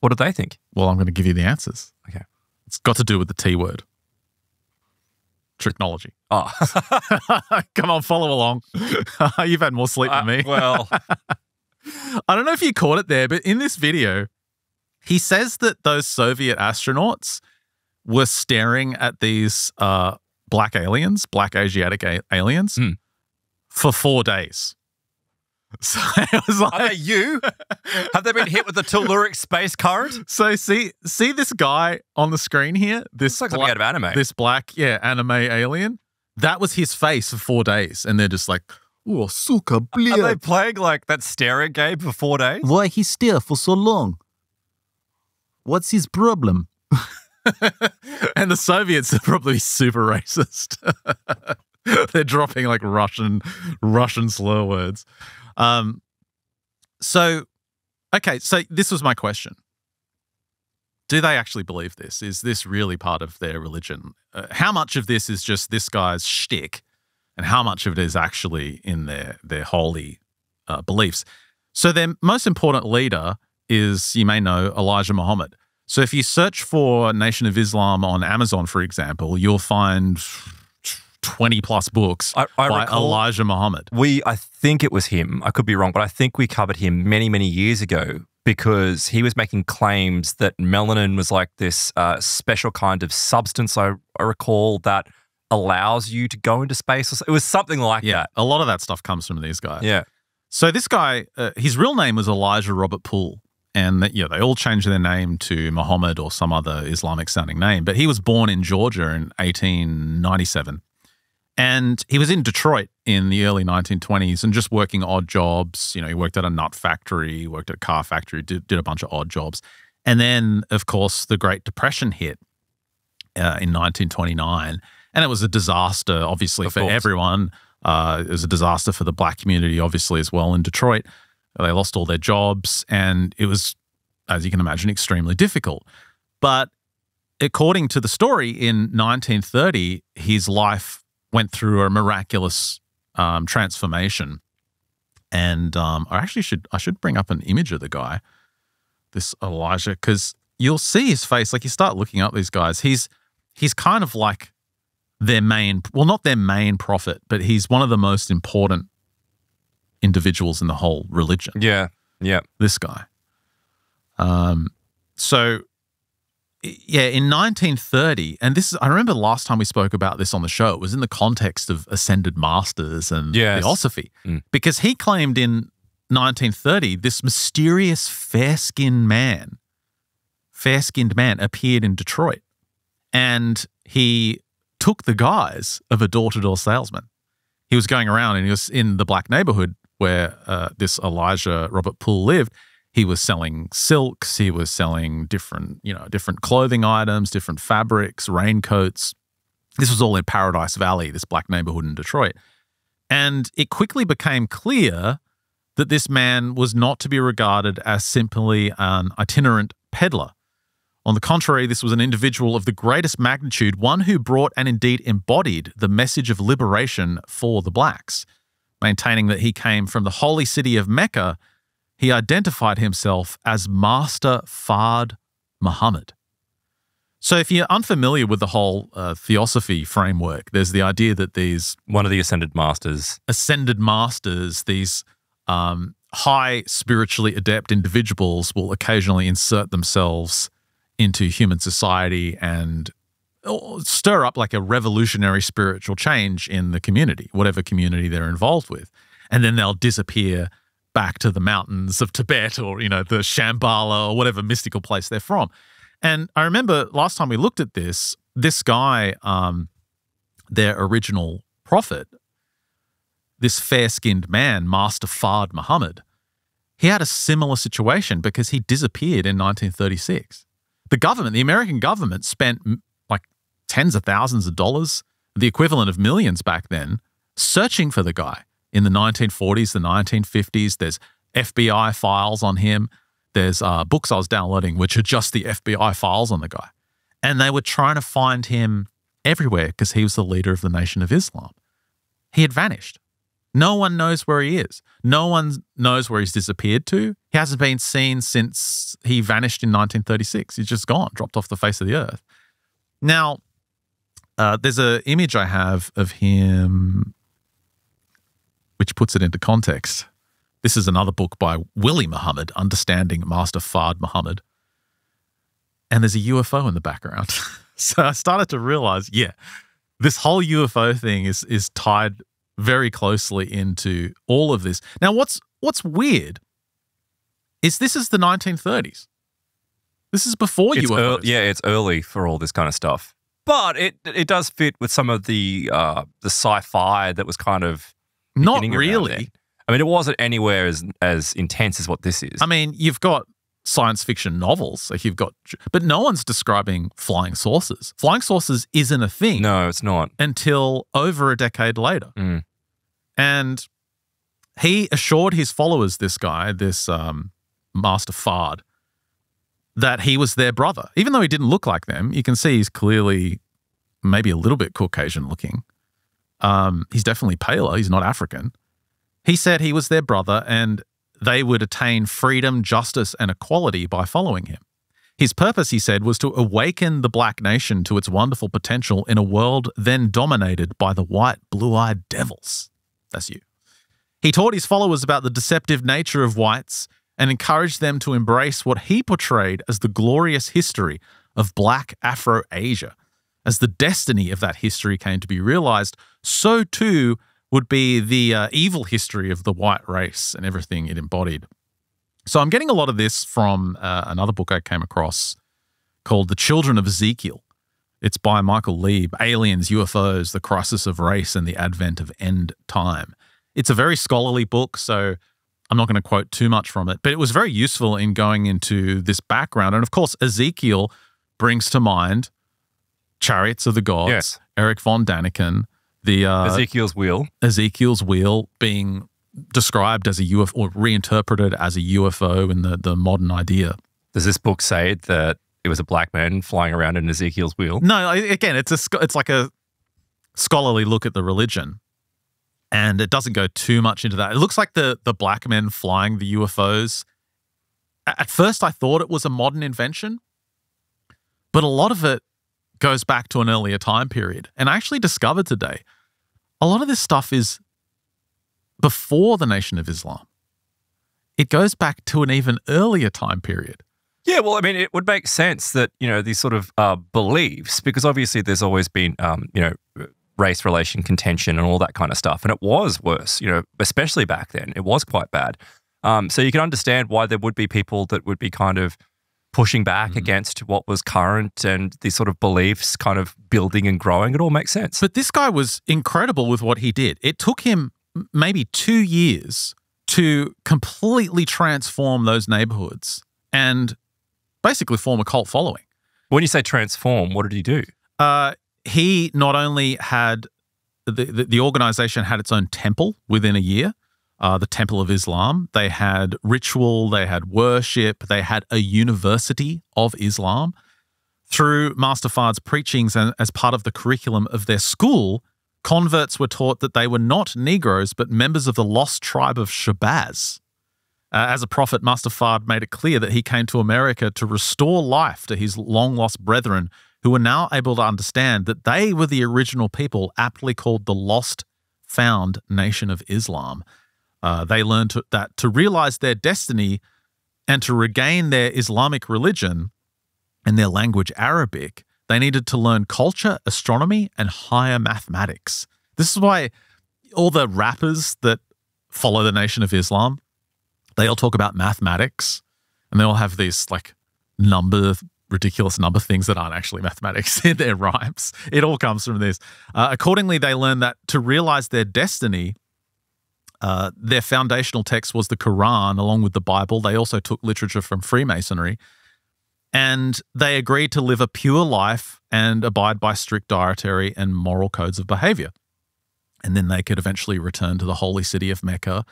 What do they think? Well, I'm going to give you the answers. Okay. It's got to do with the T word. Technology. Oh, Come on, follow along. You've had more sleep than me. Uh, well, I don't know if you caught it there, but in this video, he says that those Soviet astronauts were staring at these uh, black aliens, black Asiatic aliens, Hmm. for four days. So it was are they you? Have they been hit with the telluric space current? so see, see this guy on the screen here, this It's like out of anime. this black, yeah, anime alien. That was his face for four days, and they're just like, "Oh, suka Are they blia." playing like that staring game for four days? Why he stare for so long? What's his problem? and the Soviets are probably super racist. They're dropping like Russian, Russian slur words. Um, so, okay, so this was my question: Do they actually believe this? Is this really part of their religion? Uh, how much of this is just this guy's shtick, and how much of it is actually in their their holy uh, beliefs? So, their most important leader is, you may know, Elijah Muhammad. So if you search for Nation of Islam on Amazon, for example, you'll find 20 plus books I, I by Elijah Muhammad. we, I think it was him. I could be wrong, but I think we covered him many, many years ago because he was making claims that melanin was like this uh, special kind of substance. I, I recall that allows you to go into space. Or so- It was something like Yeah, that. a lot of that stuff comes from these guys. Yeah. So this guy, uh, his real name was Elijah Robert Poole. And that, yeah, they all changed their name to Muhammad or some other Islamic sounding name. But he was born in Georgia in 1897. And he was in Detroit in the early 1920s and just working odd jobs. You know, he worked at a nut factory, worked at a car factory, did, did a bunch of odd jobs. And then, of course, the Great Depression hit uh, in 1929. And it was a disaster, obviously, Of for course. everyone. Uh, it was a disaster for the black community, obviously, as well in Detroit. They lost all their jobs, and it was, as you can imagine, extremely difficult. But according to the story, in 1930, his life went through a miraculous um, transformation. And um, I actually should I should bring up an image of the guy, this Elijah, because you'll see his face. Like you start looking up these guys, he's he's kind of like their main, well, not their main prophet, but he's one of the most important individuals in the whole religion Yeah. Yeah. this guy. Um, so yeah, in 1930, and this is, I remember the last time we spoke about this on the show, it was in the context of ascended masters and Yes. theosophy, Mm. because he claimed in 1930 this mysterious fair skinned man, fair skinned man appeared in Detroit and he took the guise of a door to door salesman. He was going around and he was in the black neighborhood where uh, this Elijah Robert Poole lived. He was selling silks. He was selling different, you know, different clothing items, different fabrics, raincoats. This was all in Paradise Valley, this black neighborhood in Detroit. And it quickly became clear that this man was not to be regarded as simply an itinerant peddler. On the contrary, this was an individual of the greatest magnitude, one who brought and indeed embodied the message of liberation for the blacks. Maintaining that he came from the holy city of Mecca, he identified himself as Master Fard Muhammad. So, if you're unfamiliar with the whole uh, theosophy framework, there's the idea that these One of the ascended masters. ascended masters, these um, high spiritually adept individuals will occasionally insert themselves into human society and uh, stir up like a revolutionary spiritual change in the community, whatever community they're involved with. And then they'll disappear back to the mountains of Tibet or, you know, the Shambhala or whatever mystical place they're from. And I remember last time we looked at this, this guy, um, their original prophet, this fair skinned man, Master Fard Muhammad, he had a similar situation because he disappeared in 1936. The government, the American government, spent like tens of thousands of dollars, the equivalent of millions back then, searching for the guy in the 1940s, the 1950s. There's FBI files on him. There's uh, books I was downloading, which are just the FBI files on the guy. And they were trying to find him everywhere because he was the leader of the Nation of Islam. He had vanished. No one knows where he is. No one knows where he's disappeared to. He hasn't been seen since he vanished in 1936. He's just gone, dropped off the face of the earth. Now, uh, there's an image I have of him which puts it into context. This is another book by Willie Muhammad, Understanding Master Fard Muhammad. And there's a UFO in the background. so I started to realize, yeah, this whole UFO thing is is tied very closely into all of this. Now, what's what's weird is this is the 1930s. This is before It's UFOs. yeah, it's early for all this kind of stuff. But it it does fit with some of the uh, the sci-fi that was kind of Not really. I mean, it wasn't anywhere as as intense as what this is. I mean, you've got science fiction novels, like you've got, but no one's describing flying saucers. Flying saucers isn't a thing no, it's not. until over a decade later. Mm. And he assured his followers, this guy, this um, Master Fard, that he was their brother. Even though he didn't look like them, you can see he's clearly maybe a little bit Caucasian looking. Um, he's definitely paler. He's not African. He said he was their brother and they would attain freedom, justice, and equality by following him. His purpose, he said, was to awaken the black nation to its wonderful potential in a world then dominated by the white, blue eyed devils. That's you. He taught his followers about the deceptive nature of whites and encouraged them to embrace what he portrayed as the glorious history of black Afro Asia. As the destiny of that history came to be realized, so too would be the uh, evil history of the white race and everything it embodied. So I'm getting a lot of this from uh, another book I came across called The Children of Ezekiel. It's by Michael Lieb, Aliens, UFOs, The Crisis of Race, and the Advent of End Time. It's a very scholarly book, so I'm not going to quote too much from it, but it was very useful in going into this background. And of course, Ezekiel brings to mind Chariots of the Gods, Yes. Erich von Däniken, the uh, Ezekiel's wheel. Ezekiel's wheel being described as a UFO or reinterpreted as a UFO in the, the modern idea. Does this book say that it was a black man flying around in Ezekiel's wheel? No, again, it's a it's like a scholarly look at the religion, and it doesn't go too much into that. It looks like the the black men flying the UFOs. At first, I thought it was a modern invention, but a lot of it goes back to an earlier time period. And I actually discovered today a lot of this stuff is before the Nation of Islam. It goes back to an even earlier time period. Yeah, well, I mean, it would make sense that you know these sort of uh, beliefs, because obviously there's always been um, you know race relation contention and all that kind of stuff, and it was worse, you know, especially back then. It was quite bad. Um, so you can understand why there would be people that would be kind of pushing back Mhm. against what was current and these sort of beliefs kind of building and growing. It all makes sense. But this guy was incredible with what he did. It took him maybe two years to completely transform those neighborhoods and basically form a cult following. when you say transform, what did he do? Uh, he not only had the, the, the organization had its own temple within a year, uh, the Temple of Islam. They had ritual, they had worship, they had a university of Islam. Through Master Fard's preachings and as part of the curriculum of their school, converts were taught that they were not Negroes but members of the lost tribe of Shabazz. Uh, as a prophet, Master Fard made it clear that he came to America to restore life to his long lost brethren who were now able to understand that they were the original people, aptly called the lost found nation of Islam. Uh, they learned to, that to realize their destiny and to regain their Islamic religion and their language Arabic, they needed to learn culture, astronomy, and higher mathematics. This is why all the rappers that follow the Nation of Islam, they all talk about mathematics and they all have these like number, ridiculous number things that aren't actually mathematics in their rhymes. It all comes from this. Uh, accordingly, they learned that to realize their destiny, uh, their foundational text was the Quran along with the Bible. They also took literature from Freemasonry. And they agreed to live a pure life and abide by strict dietary and moral codes of behavior. And then they could eventually return to the holy city of Mecca,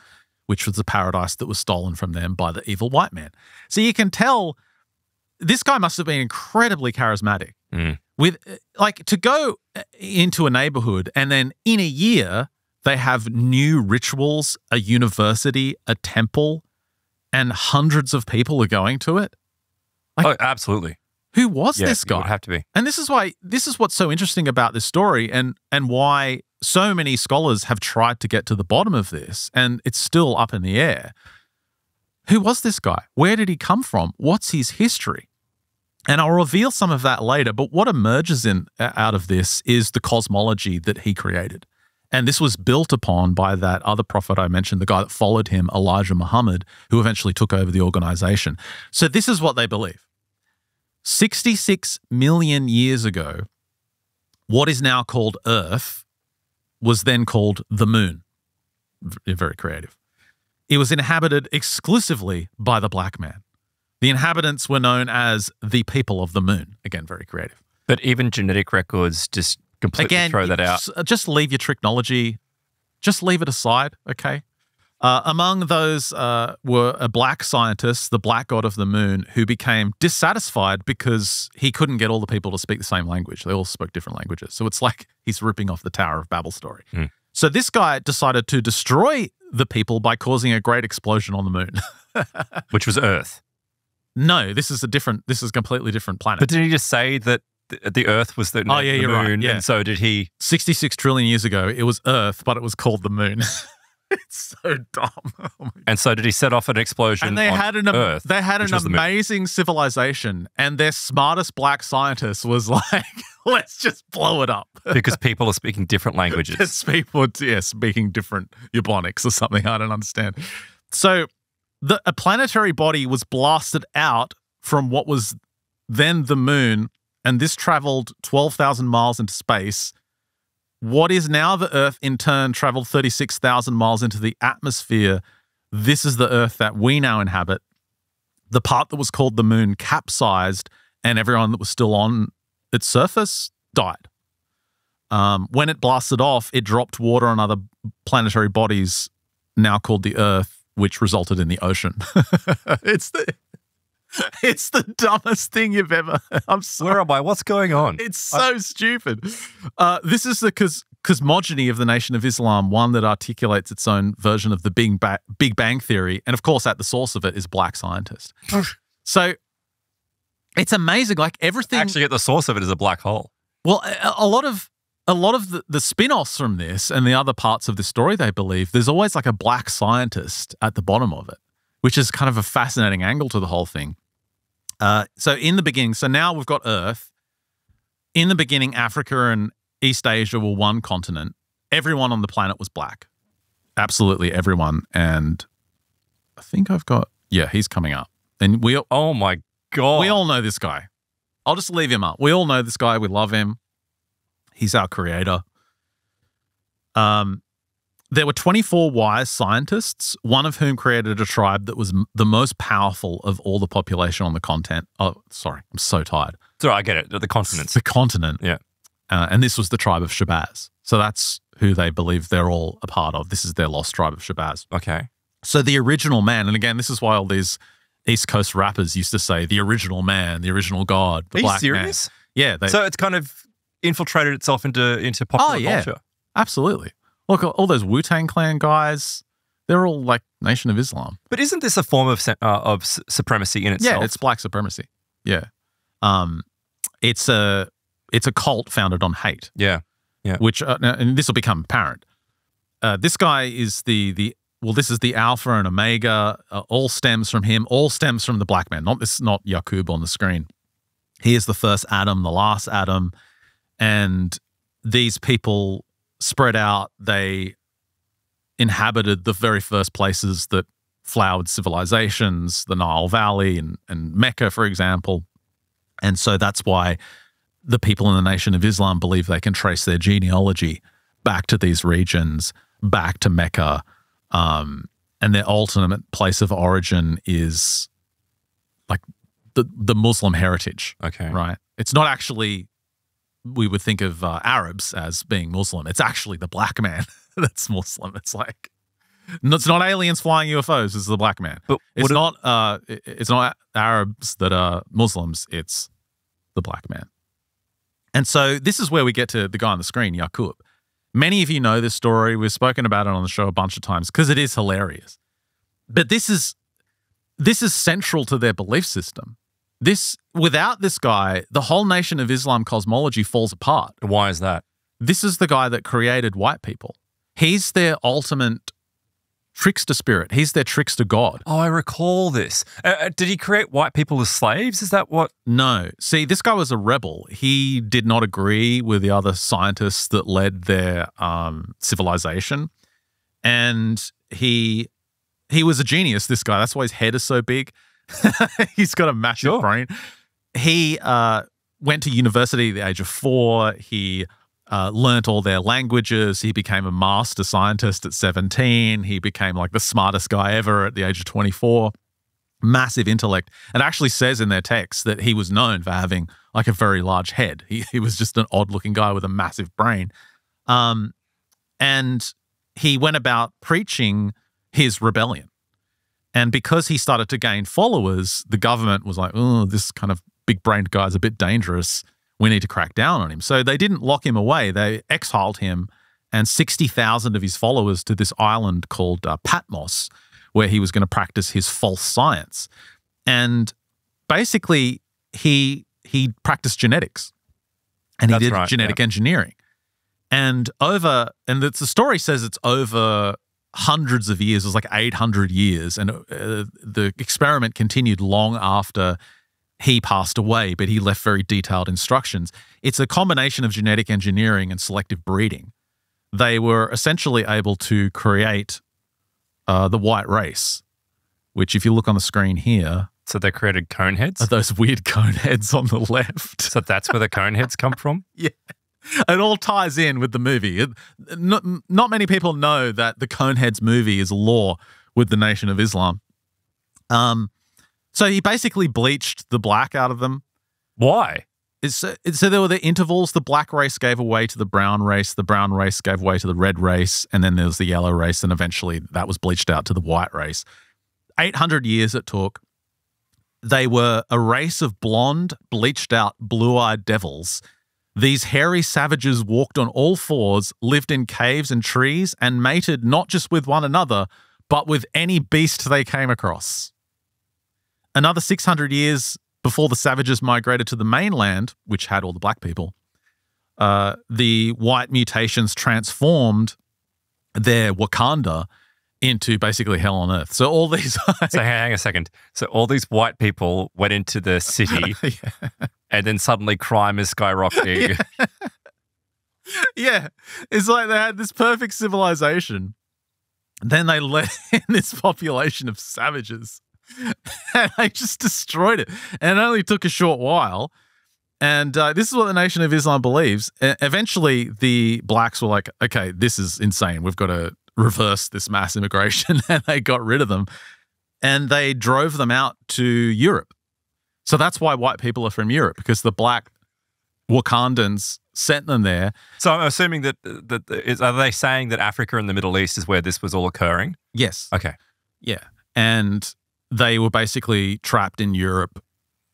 which was the paradise that was stolen from them by the evil white man. So you can tell this guy must have been incredibly charismatic. Mm. With like to go into a neighborhood and then in a year they have new rituals, a university, a temple, and hundreds of people are going to it. Like- oh, absolutely. Who was Yeah, this it guy? would have to be. And this is why this is what's so interesting about this story and and why so many scholars have tried to get to the bottom of this and it's still up in the air. Who was this guy? Where did he come from? What's his history? And I'll reveal some of that later, but what emerges in out of this is the cosmology that he created. And this was built upon by that other prophet I mentioned, the guy that followed him, Elijah Muhammad, who eventually took over the organization. So this is what they believe. 66 million years ago, what is now called Earth was then called the Moon. Very creative. It was inhabited exclusively by the black man. The inhabitants were known as the people of the moon. Again, very creative. But even genetic records just completely Again, throw that out. Just leave your technology, just leave it aside, okay? Uh, among those uh, were a black scientist, the black god of the moon, who became dissatisfied because he couldn't get all the people to speak the same language. They all spoke different languages. So it's like he's ripping off the Tower of Babel story. Hmm. So this guy decided to destroy the people by causing a great explosion on the moon. which was Earth. no, this is a different, this is a completely different planet. But did he just say that th- the Earth was the, Oh, yeah, the you're right, moon? yeah. And so did he? 66 trillion years ago, it was Earth, but it was called the moon. it's so dumb. Oh And so did he set off an explosion? and they had an Earth? they had an amazing civilization, and their smartest black scientist was like, "Let's just blow it up." because people are speaking different languages. It's people, yeah, speaking different Ebonics or something. I don't understand. So, the a planetary body was blasted out from what was then the moon, and this traveled twelve thousand miles into space. What is now the Earth, in turn, traveled thirty six thousand miles into the atmosphere. This is the Earth that we now inhabit. The part that was called the moon capsized, and everyone that was still on its surface died. Um, when it blasted off, it dropped water on other planetary bodies, now called the Earth, which resulted in the ocean. it's the it's the dumbest thing you've ever. I'm sorry. Where am I? What's going on? It's so stupid. Uh, this is the cos- cosmogony of the Nation of Islam, one that articulates its own version of the Big, ba- Big Bang Theory. And of course, at the source of it is black scientists. so it's amazing. Like everything. Actually, at the source of it is a black hole. Well, a, a lot of a lot of the, the spin-offs from this and the other parts of the story they believe there's always like a black scientist at the bottom of it, which is kind of a fascinating angle to the whole thing. Uh, so in the beginning, so now we've got Earth. In the beginning, Africa and East Asia were one continent. Everyone on the planet was black. Absolutely everyone. And I think I've got yeah, he's coming up. And we Oh my god. we all know this guy. I'll just leave him up. We all know this guy. We love him. He's our creator. Um, there were 24 wise scientists, one of whom created a tribe that was m- the most powerful of all the population on the continent. Oh, sorry, I'm so tired. So I get it. The continents. The continent. Yeah. Uh, and this was the tribe of Shabazz. So that's who they believe they're all a part of. This is their lost tribe of Shabazz. Okay. So the original man, and again, this is why all these East Coast rappers used to say the original man, the original god, the Are you black man. serious? Yeah, they, So it's kind of infiltrated itself into into popular Oh, yeah. culture. absolutely. Look, all those Wu Tang Clan guys, they're all like Nation of Islam. But isn't this a form of uh, of supremacy in itself? Yeah, it's black supremacy. Yeah, um, it's a it's a cult founded on hate. yeah. Yeah. Which uh, and this will become apparent. Uh, this guy is the the well, this is the alpha and omega. Uh, all stems from him. All stems from the black man. Not this, not Yakub on the screen. He is the first Adam, the last Adam, and these people spread out. They inhabited the very first places that flowered civilizations, the Nile Valley and and Mecca, for example. And so that's why the people in the Nation of Islam believe they can trace their genealogy back to these regions, back to Mecca, um, and their ultimate place of origin is like the the Muslim heritage, Okay. right? It's not actually we would think of uh, Arabs as being Muslim. It's actually the black man that's Muslim. It's like it's not aliens flying UFOs. It's the black man. But It's not uh, it's not Arabs that are Muslims. It's the black man. And so this is where we get to the guy on the screen, Yakub. Many of you know this story. We've spoken about it on the show a bunch of times because it is hilarious. But this is this is central to their belief system. This without this guy, the whole nation of Islam cosmology falls apart. Why is that? This is the guy that created white people. He's their ultimate trickster spirit. He's their trickster god. Oh, I recall this. Uh, uh, did he create white people as slaves? Is that what? No. See, this guy was a rebel. He did not agree with the other scientists that led their um, civilization. And he he was a genius, this guy. That's why his head is so big. He's got a massive Sure. brain. He uh, went to university at the age of four. He uh, learnt all their languages. He became a master scientist at 17. He became like the smartest guy ever at the age of 24 massive intellect. It actually says in their text that he was known for having like a very large head. He, he was just an odd looking guy with a massive brain. Um, and he went about preaching his rebellion. And because he started to gain followers, the government was like, oh, this kind of big brained guy's a bit dangerous. We need to crack down on him. So they didn't lock him away. They exiled him and 60,000 of his followers to this island called uh, Patmos, where he was going to practice his false science. And basically, he he practiced genetics and he That's did right, genetic engineering. And over, and the, the story says it's over hundreds of years, it was like 800 years. And uh, the experiment continued long after he passed away, but he left very detailed instructions. It's a combination of genetic engineering and selective breeding. They were essentially able to create uh, the white race, which, if you look on the screen here, So they created cone heads. are those weird cone heads on the left. so that's where the cone heads come from. it all ties in with the movie. It, not, not many people know that the Coneheads movie is law with the Nation of Islam. Um, so he basically bleached the black out of them. Why? It's, it's, so there were the intervals. The black race gave away to the brown race. The brown race gave way to the red race, and then there was the yellow race, and eventually that was bleached out to the white race. Eight hundred years it took. They were a race of blonde, bleached out, blue eyed devils. These hairy savages walked on all fours, lived in caves and trees, and mated not just with one another, but with any beast they came across. Another 600 years before the savages migrated to the mainland, which had all the black people, uh, the white mutations transformed their Wakanda into basically hell on earth. So all these, So hang a second. So all these white people went into the city, yeah. And then suddenly crime is skyrocketing. yeah, it's like they had this perfect civilization. Then they let in this population of savages, and they just destroyed it. And it only took a short while. And uh, this is what the Nation of Islam believes. Eventually, the blacks were like, "Okay, this is insane. We've got to reverse this mass immigration," and they got rid of them, and they drove them out to Europe. So that's why white people are from Europe because the black Wakandans sent them there so I'm assuming that that is, are they saying that Africa and the Middle East is where this was all occurring? Yes. Okay. Yeah. And they were basically trapped in Europe,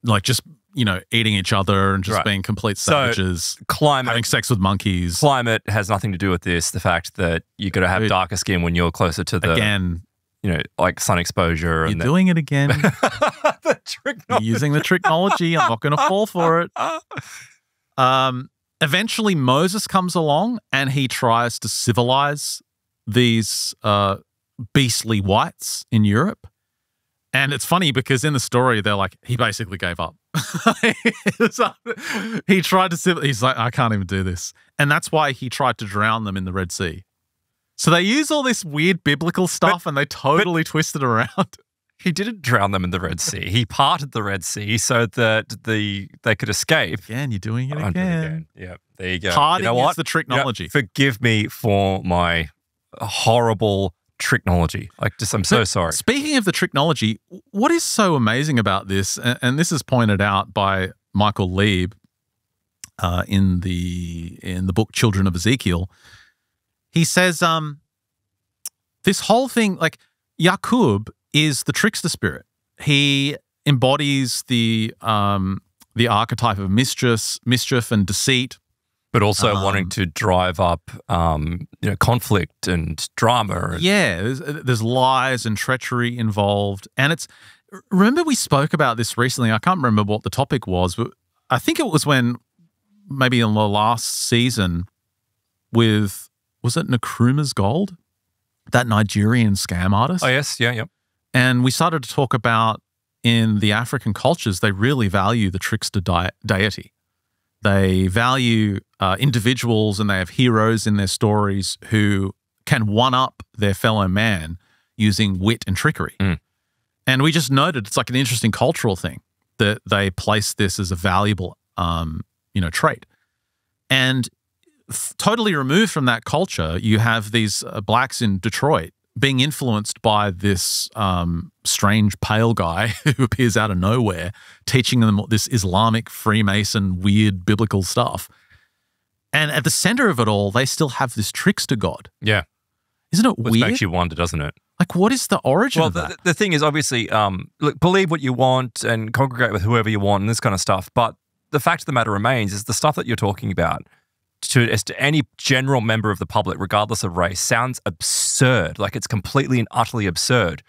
like just, you know, eating each other and just Right. being complete So- savages, Climate having sex with monkeys. climate has nothing to do with this. The fact that you got to have Dude. darker skin when you're closer to the Again, you know like sun exposure you're doing it again. the trick. You're using the technology. I'm not going to fall for it. Um, eventually, Moses comes along and he tries to civilize these uh, beastly whites in Europe. And it's funny because in the story, they're like, he basically gave up. So, he tried to, he's like, I can't even do this. And that's why he tried to drown them in the Red Sea. So they use all this weird biblical stuff and they totally twist it around. He didn't drown them in the Red Sea. He parted the Red Sea so that the they could escape. Again, you're doing it I'm doing it again. again. Yeah, there you go. Parting you know what? is the You know, forgive me for my horrible technology. Like, just I'm so But sorry. Speaking of the technology, what is so amazing about this, and, and this is pointed out by Michael Lieb uh, in the in the book Children of Ezekiel, he says, um, this whole thing, like Yakub is the trickster spirit. He embodies the um, the archetype of mischief, mischief and deceit. But also Um, wanting to drive up, um, you know, conflict and drama. And, Yeah, there's, there's lies and treachery involved. And it's, remember we spoke about this recently. I can't remember what the topic was, but I think it was when maybe in the last season with, was it Nkrumah's Gold? That Nigerian scam artist? Oh yes, yeah, yeah. And we started to talk about in the African cultures, they really value the trickster di- deity. They value uh, individuals and they have heroes in their stories who can one up their fellow man using wit and trickery. Mm. And we just noted it's like an interesting cultural thing that they place this as a valuable, um, you know, trait. And totally removed from that culture, you have these uh, blacks in Detroit being influenced by this um, strange pale guy who appears out of nowhere, teaching them this Islamic Freemason weird biblical stuff. And at the center of it all, they still have this trickster god. Yeah. Isn't it Which weird? makes you wonder, doesn't it? like, what is the origin Well, of the, that? the thing is, obviously, um, look, believe what you want and congregate with whoever you want and this kind of stuff. But the fact of the matter remains is the stuff that you're talking about to as to any general member of the public, regardless of race, sounds absurd. Like it's completely and utterly absurd.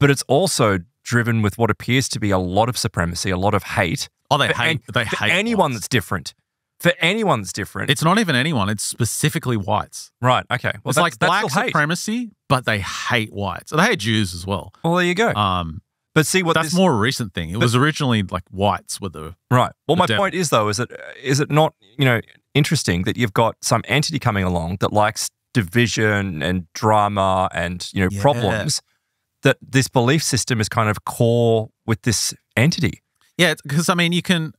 But it's also driven with what appears to be a lot of supremacy, a lot of hate. oh, they hate. they for hate anyone whites. that's different. For anyone that's different. It's not even anyone. It's specifically whites. right. Okay. Well, it's that's, like that's black still hate. supremacy, but they hate whites. They hate Jews as well. Well, there you go. Um, but see what that's this, more recent thing. It was originally like whites were the Right. Well, the my devil. point is though, is that is it not you know interesting that you've got some entity coming along that likes division and drama and you know Yeah. problems that this belief system is kind of core with this entity. Yeah, because I mean, you can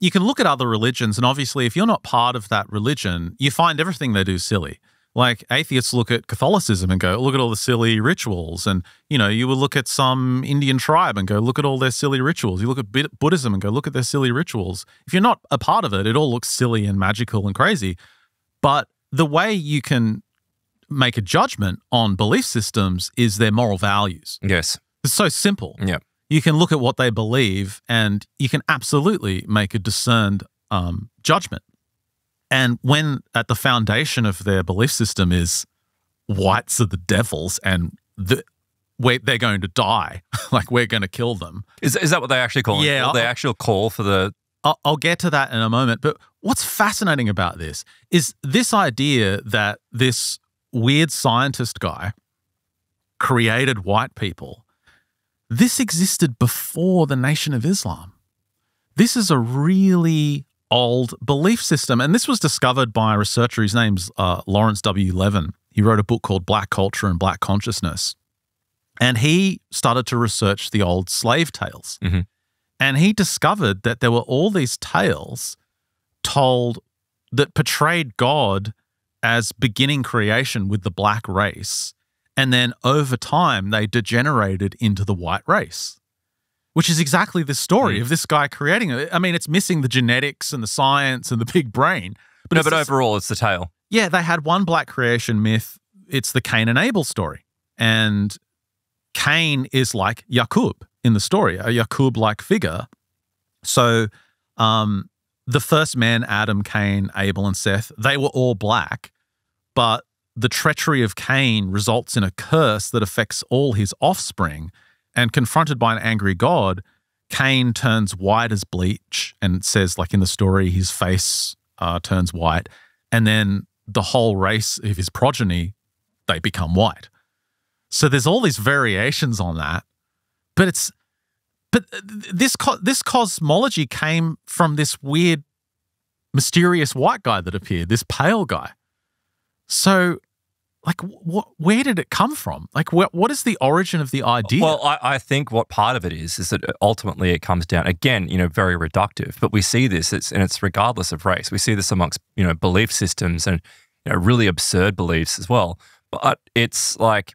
you can look at other religions, and obviously, if you're not part of that religion, you find everything they do silly. Like atheists look at Catholicism and go, look at all the silly rituals, and you know, you will look at some Indian tribe and go, look at all their silly rituals. You look at Buddhism and go, look at their silly rituals. If you're not a part of it, it all looks silly and magical and crazy. But the way you can make a judgment on belief systems is their moral values. Yes. It's so simple. Yeah. You can look at what they believe and you can absolutely make a discerned um, judgment. And when at the foundation of their belief system is whites are the devils and the, they're going to die, like we're going to kill them. Is, is that what they actually call it? Yeah, The actual call for the I'll, I'll get to that in a moment. But what's fascinating about this is this idea that this weird scientist guy created white people, this existed before the Nation of Islam. This is a really old belief system. And this was discovered by a researcher. His name's uh, Lawrence W. Levine. He wrote a book called Black Culture and Black Consciousness. And he started to research the old slave tales. Mhm. And he discovered that there were all these tales told that portrayed God as beginning creation with the black race. And then over time, they degenerated into the white race, which is exactly the story Mm. of this guy creating it. I mean, it's missing the genetics and the science and the big brain. But no, but this- overall, it's the tale. yeah, they had one black creation myth. It's the Cain and Abel story. And Cain is like Yakub in the story, a Yakub like figure. So um, the first man, Adam, Cain, Abel, and Seth, they were all black, but the treachery of Cain results in a curse that affects all his offspring. And confronted by an angry God, Cain turns white as bleach and says, like in the story, his face uh, turns white. And then the whole race of his progeny, they become white. So there's all these variations on that, but it's but this co- this cosmology came from this weird, mysterious white guy that appeared, this pale guy. So, like, what? Where did it come from? Like, what? What is the origin of the idea? Well, I, I think what part of it is is that ultimately it comes down again, you know, very reductive. But we see this, it's and it's regardless of race. We see this amongst you know belief systems and you know really absurd beliefs as well. But it's like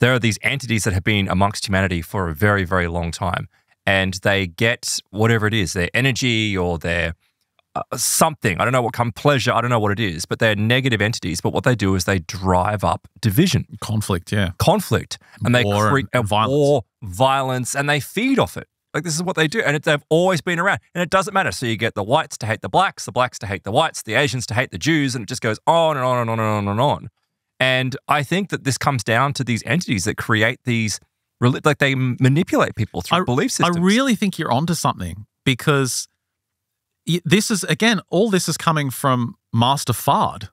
there are these entities that have been amongst humanity for a very very long time, and they get whatever it is, their energy or their Uh, something. I don't know what come pleasure. I don't know what it is, but they're negative entities. But what they do is they drive up division conflict, yeah. conflict and they War create and violence. war, violence, and they feed off it. Like this is what they do, and it, they've always been around, and it doesn't matter. So you get the whites to hate the blacks, the blacks to hate the whites, the Asians to hate the Jews, and it just goes on and on and on and on and on. And I think that this comes down to these entities that create these, like they manipulate people through I- belief systems. I really think you're onto something because this is again all this is coming from Master Fard,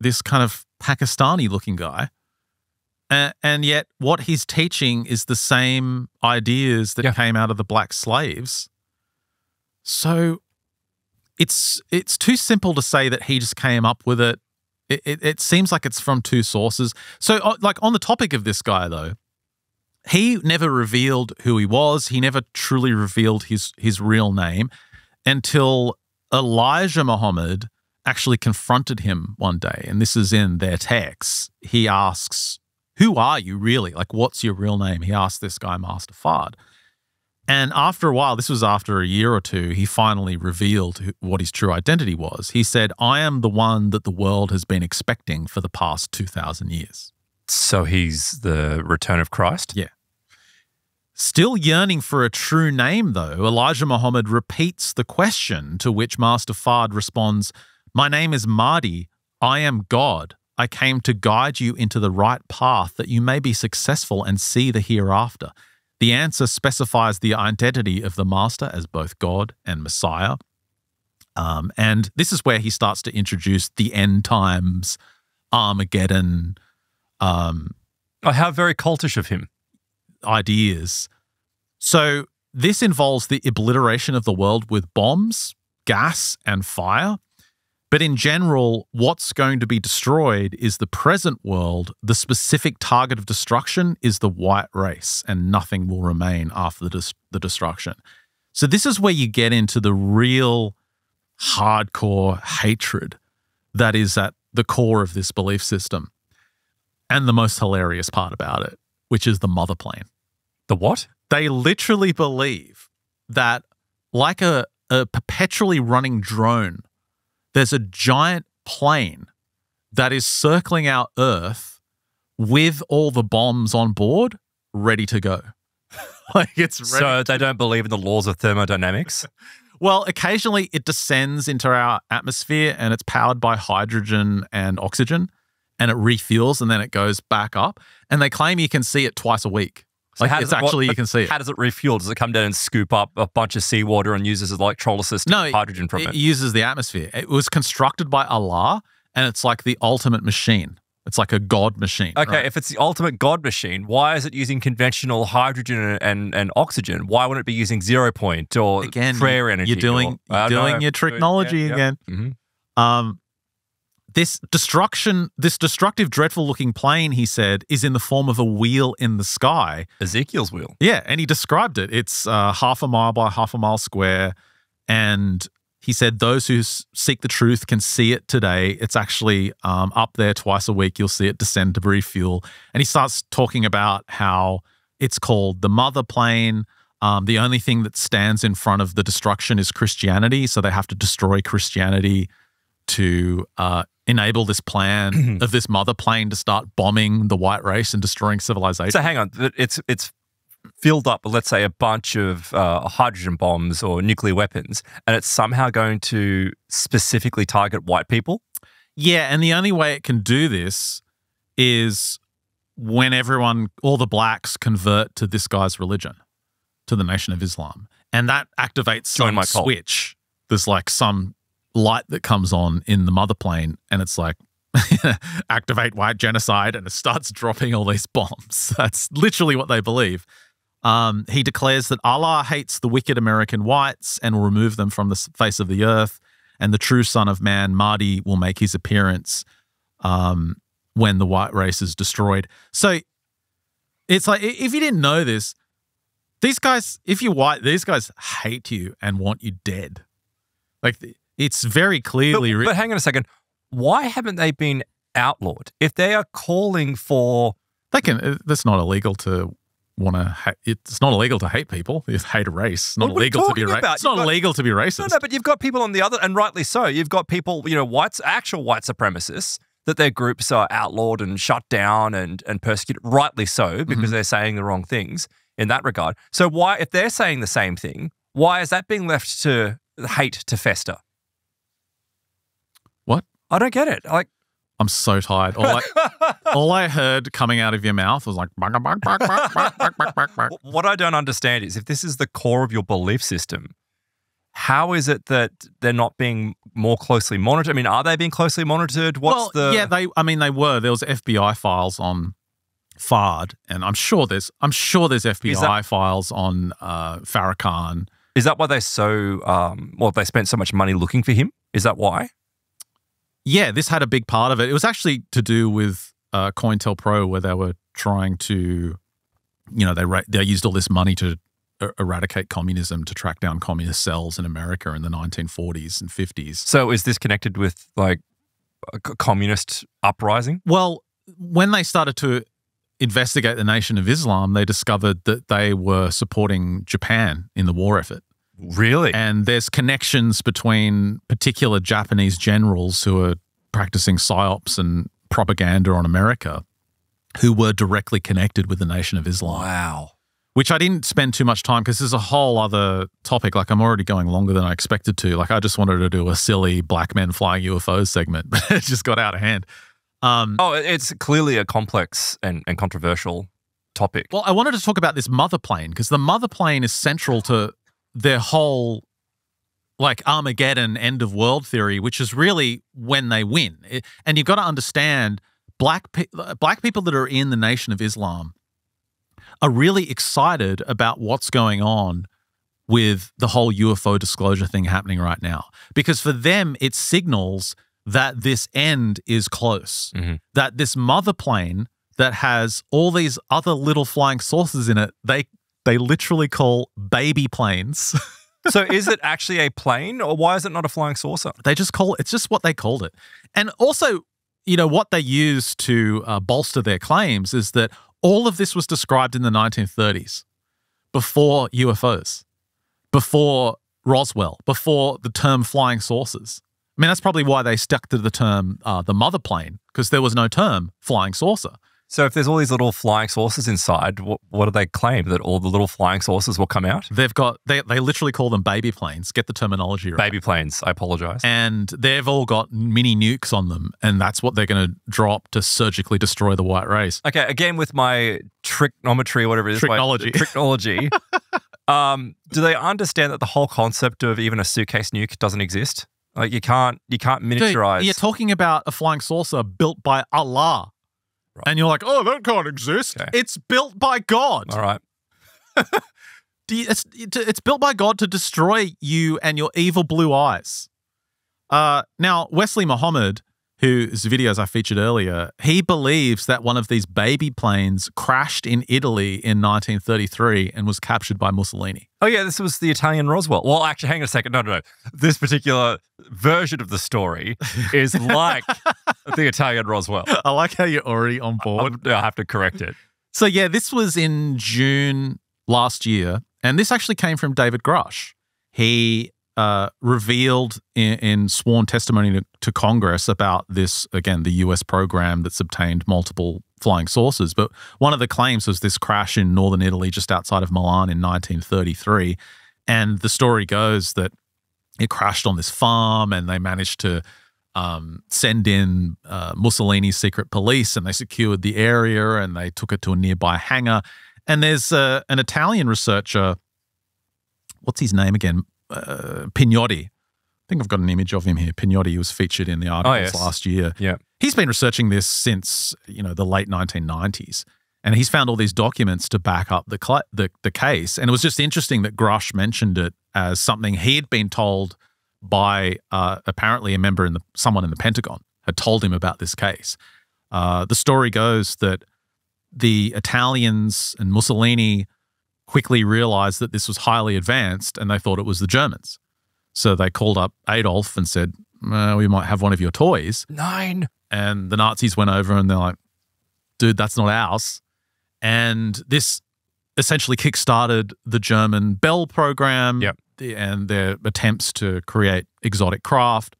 this kind of Pakistani looking guy. And, and yet, what he's teaching is the same ideas that Yeah. came out of the black slaves. So, it's it's too simple to say that he just came up with it. It, it, it seems like it's from two sources. So, uh, like on the topic of this guy, though, he never revealed who he was. He never truly revealed his his real name until Elijah Muhammad actually confronted him one day. And this is in their texts. He asks, Who are you really? Like, what's your real name? He asked this guy, Master Fard. And after a while, this was after a year or two, he finally revealed what his true identity was. He said, I am the one that the world has been expecting for the past 2,000 years. so he's the return of Christ. Yeah. Still yearning for a true name, though, Elijah Muhammad repeats the question to which Master Fard responds My name is Mahdi. I am God. I came to guide you into the right path that you may be successful and see the hereafter. The answer specifies the identity of the Master as both God and Messiah. Um, and this is where he starts to introduce the end times, Armageddon, um, Oh, how very cultish of him. Ideas. So this involves the obliteration of the world with bombs, gas, and fire. But in general, what's going to be destroyed is the present world. The specific target of destruction is the white race, and nothing will remain after the, the destruction. So, this is where you get into the real hardcore hatred that is at the core of this belief system. And the most hilarious part about it, which is the mother plane. The what? They literally believe that, like a, a perpetually running drone, there's a giant plane that is circling our Earth with all the bombs on board ready to go. like it's ready. So they don't believe in the laws of thermodynamics. well, occasionally it descends into our atmosphere and it's powered by hydrogen and oxygen and it refuels and then it goes back up. And they claim you can see it twice a week. So Like how it's does it- what- actually, you can see it. How does it refuel? Does it come down and scoop up a bunch of seawater and use as electrolysis to No, hydrogen from it it? uses the atmosphere. It was constructed by Allah and it's like the ultimate machine. It's like a god machine. Okay, right? if it's the ultimate God machine, why is it using conventional hydrogen and, and, oxygen? Why wouldn't it be using zero point or again, prayer energy? You're doing, or, you're doing know. your technology Yeah, yeah. again. Mhm. Um, this destruction, this destructive, dreadful looking plane, he said, is in the form of a wheel in the sky. Ezekiel's wheel. Yeah, and he described it. It's uh, half a mile by half a mile square. And he said, those who seek the truth can see it today. It's actually um, up there twice a week. You'll see it descend to refuel. And he starts talking about how it's called the mother plane. Um, the only thing that stands in front of the destruction is Christianity. So they have to destroy Christianity to uh, enable this plan of this mother plane to start bombing the white race and destroying civilization. So hang on, it's it's filled up, let's say, a bunch of uh, hydrogen bombs or nuclear weapons, and it's somehow going to specifically target white people. Yeah, and the only way it can do this is when everyone, all the blacks, convert to this guy's religion, to the Nation of Islam, and that activates Join some switch. There's like some light that comes on in the mother plane, and it's like activate white genocide, and it starts dropping all these bombs. That's literally what they believe. Um, he declares that Allah hates the wicked American whites and will remove them from the face of the earth, and the true Son of Man, Mahdi, will make his appearance um, when the white race is destroyed. So it's like if you didn't know this, these guys, if you're white, these guys hate you and want you dead. Like it's very clearly written. but hang on a second, why haven't they been outlawed? If they are calling for They can. uh, That's not illegal to want to. It's not illegal to hate people. It's hate a race. It's not What are you illegal to be racist. It's not got- illegal to be racist. No, no, but you've got people on the other, and rightly so. You've got people, you know, whites, actual white supremacists, that their groups are outlawed and shut down and and persecuted. Rightly so, because Mm-hmm. they're saying the wrong things in that regard. So why, if they're saying the same thing, why is that being left to hate to fester? I don't get it. Like, I'm so tired. All I, all I heard coming out of your mouth was like, bark, bark, bark, what I don't understand is if this is the core of your belief system, how is it that they're not being more closely monitored? I mean, are they being closely monitored? What's well, the yeah? They, I mean, they were. There was FBI files on Fard, and I'm sure there's, I'm sure there's FBI that, files on uh, Farrakhan. Is that why they so, um, well, they spent so much money looking for him? Is that why? Yeah, this had a big part of it. It was actually to do with uh, COINTELPRO, where they were trying to, you know, they ra- they used all this money to er- eradicate communism, to track down communist cells in America in the 1940s and 50s. So is this connected with like a c- communist uprising? Well, when they started to investigate the Nation of Islam, they discovered that they were supporting Japan in the war effort. Really? And there's connections between particular Japanese generals who are practicing psyops and propaganda on America who were directly connected with the Nation of Islam, wow. which I didn't spend too much time because this is a whole other topic. Like, I'm already going longer than I expected to. Like, I just wanted to do a silly black men flying UFOs segment, but it just got out of hand. Um, Oh, it's clearly a complex and, and controversial topic. Well, I wanted to talk about this mother plane because the mother plane is central to their whole like Armageddon end of world theory, which is really when they win. And you've got to understand black pe- black people that are in the Nation of Islam are really excited about what's going on with the whole UFO disclosure thing happening right now because for them it signals that this end is close. Mhm. That this mother plane that has all these other little flying saucers in it, they they literally call baby planes. so is it actually a plane or why is it not a flying saucer? they just call it's just what they called it. And also, you know, what they use to uh, bolster their claims is that all of this was described in the 1930s before UFOs, before Roswell, before the term flying saucers. I mean, that's probably why they stuck to the term uh, the mother plane because there was no term flying saucer. So if there's all these little flying saucers inside, what, what do they claim? That all the little flying saucers will come out? They've got they they literally call them baby planes. Get the terminology right. Baby planes. I apologize. and they've all got mini nukes on them, and that's what they're going to drop to surgically destroy the white race. Okay, again with my trigonometry, whatever it is, Tricknology. tricknology. um, do they understand that the whole concept of even a suitcase nuke doesn't exist? Like you can't you can't Dude, miniaturize. you're talking about a flying saucer built by Allah. And you're like, oh, that can't exist. Okay. It's built by God. All right. It's, it's built by God to destroy you and your evil blue eyes. Uh, now, Wesley Muhammad, whose videos I featured earlier, he believes that one of these baby planes crashed in Italy in 1933 and was captured by Mussolini. Oh yeah, this was the Italian Roswell. Well, actually, hang on a second. No, no, no. This particular version of the story is like the Italian Roswell. I like how you're already on board. I have to correct it. So yeah, this was in June last year, and this actually came from David Grusch. He uh, revealed in, in sworn testimony to, to Congress about this again, the U.S. program that's obtained multiple flying saucers. But one of the claims was this crash in northern Italy, just outside of Milan, in 1933, and the story goes that it crashed on this farm, and they managed to um, send in uh, Mussolini's secret police and they secured the area and they took it to a nearby hangar. And there's uh, an Italian researcher, what's his name again? Uh, Pinotti. I think I've got an image of him here. Pinotti was featured in the articles yes. last year. Yeah. He's been researching this since, you know, the late 1990s. And he's found all these documents to back up the, the the case. And it was just interesting that Grusch mentioned it as something he'd been told by uh, apparently a member in the someone in the Pentagon had told him about this case. Uh, the story goes that the Italians and Mussolini quickly realized that this was highly advanced, and they thought it was the Germans. So they called up Adolf and said, "Uh, "We might have one of your toys." Nine. And the Nazis went over and they're like, "Dude, that's not ours." And this essentially kickstarted the German Bell program Yep. and their attempts to create exotic craft.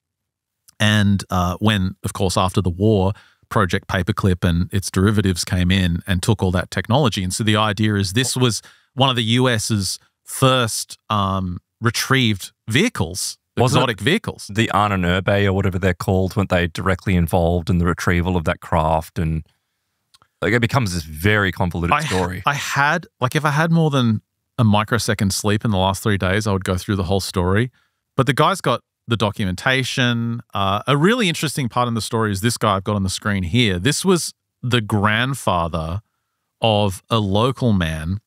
And uh, when, of course, after the war, Project Paperclip and its derivatives came in and took all that technology. And so the idea is this was one of the US's first um, retrieved vehicles, Wasn't exotic vehicles. The Ahnenerbe or whatever they're called, weren't they directly involved in the retrieval of that craft? And like it becomes this very convoluted I, story. I had like if I had more than a microsecond sleep in the last three days, I would go through the whole story. But the guy's got the documentation. Uh, a really interesting part in the story is this guy I've got on the screen here. This was the grandfather of a local man.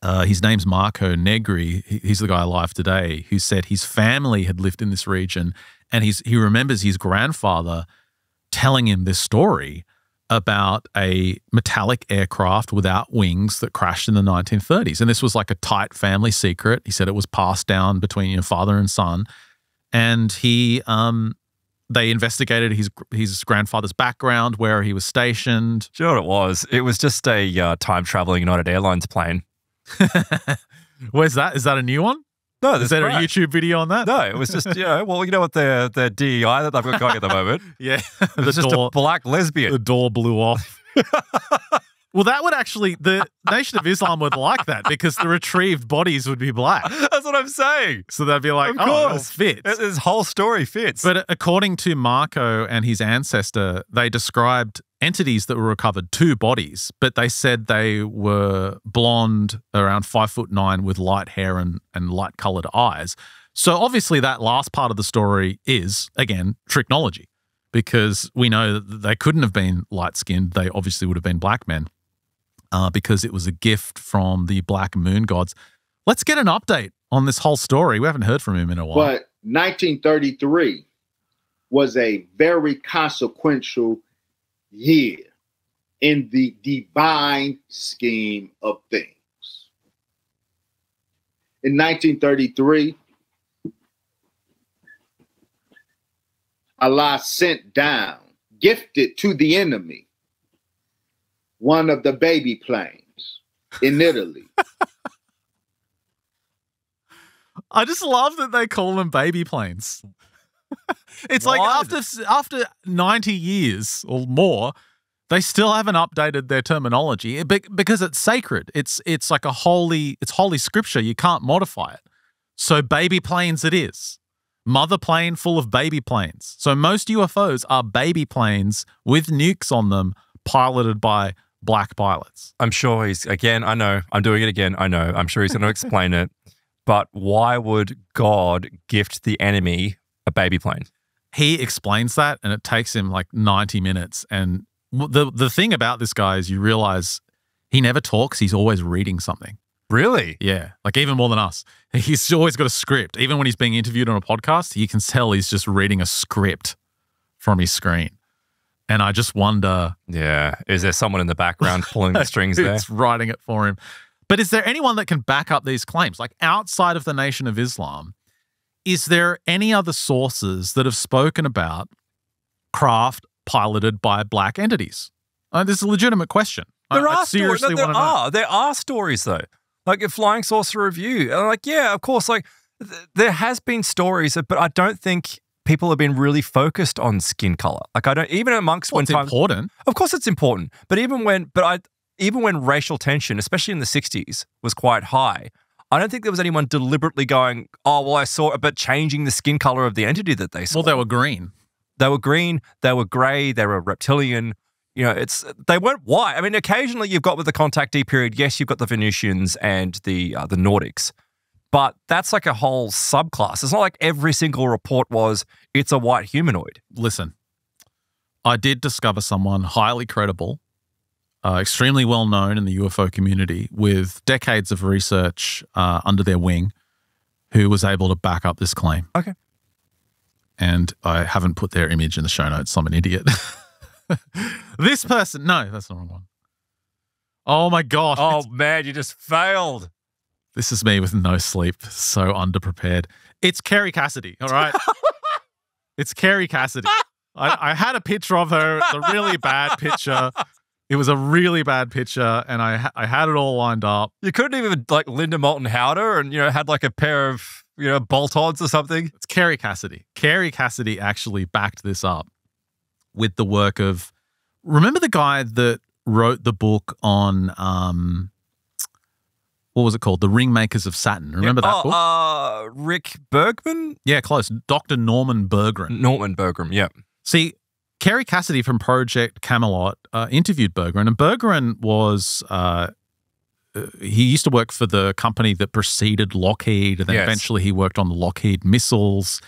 Uh, his name's Marco Negri. He's the guy alive today who said his family had lived in this region, and he's he remembers his grandfather telling him this story about a metallic aircraft without wings that crashed in the 1930s. And this was like a tight family secret. He said it was passed down between your father and son. And he, um, they investigated his his grandfather's background, where he was stationed. Know what it was? It was just a uh, time traveling United Airlines plane. Where's that? Is that a new one? No, Is there a YouTube video on that? No, it was just you know. Well, you know what the the DEI that they've got going at the moment. Yeah, It the was just door, a black lesbian. the door blew off. well, that would actually the Nation of Islam would like that because the retrieved bodies would be black. That's what I'm saying. So they'd be like, Of "Oh, course. this fits." This whole story fits. But according to Marco and his ancestor, they described entities that were recovered, two bodies, but they said they were blonde, around five foot nine, with light hair and, and light colored eyes. So obviously, that last part of the story is, again, technology, because we know that they couldn't have been light skinned. They obviously would have been black men uh, because it was a gift from the black moon gods. Let's get an update on this whole story. We haven't heard from him in a while. But 1933 was a very consequential year in the divine scheme of things. In 1933, Allah sent down, gifted to the enemy, one of the baby planes in Italy. I just love that they call them baby planes. it's like after after 90 years or more, they still haven't updated their terminology eh, be- because it's sacred. It's it's like a holy it's holy scripture. You can't modify it. So baby planes it is. Mother plane full of baby planes. So most UFOs are baby planes with nukes on them piloted by black pilots. I'm sure he's again. I know. I'm doing it again. I know. I'm sure he's going to explain it. But why would God gift the enemy a baby plane? he explains that and it takes him like 90 minutes and the the thing about this guy is you realize he never talks. He's always reading something. Really? Yeah, like even more than us. He's always got a script. Even when he's being interviewed on a podcast, you can tell he's just reading a script from his screen. And I just wonder Yeah. Is there someone in the background pulling the strings there? who's writing it for him. But is there anyone that can back up these claims? Like outside of the Nation of Islam, is there any other sources that have spoken about craft piloted by black entities? Uh, this is a legitimate question. There I are stories. seriously No, there wanna know. are. There are stories though. Like a Flying Saucer Review. Like, yeah, of course. Like, th- there has been stories, but I don't think people have been really focused on skin color. Like, I don't even amongst Well, when it's important. Of course, it's important. But even when, but I, even when racial tension, especially in the '60s, was quite high. I don't think there was anyone deliberately going, "Oh, well, I saw," it," but changing the skin color of the entity that they saw. Well, they were green. They were green, they were grey, they were reptilian. You know, it's they weren't white. I mean, occasionally you've got with the contactee period, yes, you've got the Venusians and the uh, the Nordics, but that's like a whole subclass. It's not like every single report was it's a white humanoid. listen, I did discover someone highly credible, uh, extremely well known in the UFO community, with decades of research uh, under their wing, who was able to back up this claim. Okay. And I haven't put their image in the show notes. I'm an idiot. this person, no, that's the wrong one. Oh my God. Oh man, you just failed. this is me with no sleep, so underprepared. It's Kerry Cassidy, all right? it's Kerry Cassidy. I, I had a picture of her, the really bad picture. It was a really bad picture, and I ha- I had it all lined up. You couldn't even like Linda Moulton Howe and you know had like a pair of you know bolt ons or something. It's Kerry Cassidy. Kerry Cassidy actually backed this up with the work of. Remember the guy that wrote the book on um, what was it called? The Ringmakers of Saturn. Remember that oh, book? Uh, Rick Bergman, yeah, close. Dr. Norman Berggren. Norman Bergman. Yeah. See, Kerry Cassidy from Project Camelot uh, interviewed Berggren, and Berggren was. Uh, uh, he used to work for the company that preceded Lockheed, and then Yes. eventually he worked on the Lockheed missiles.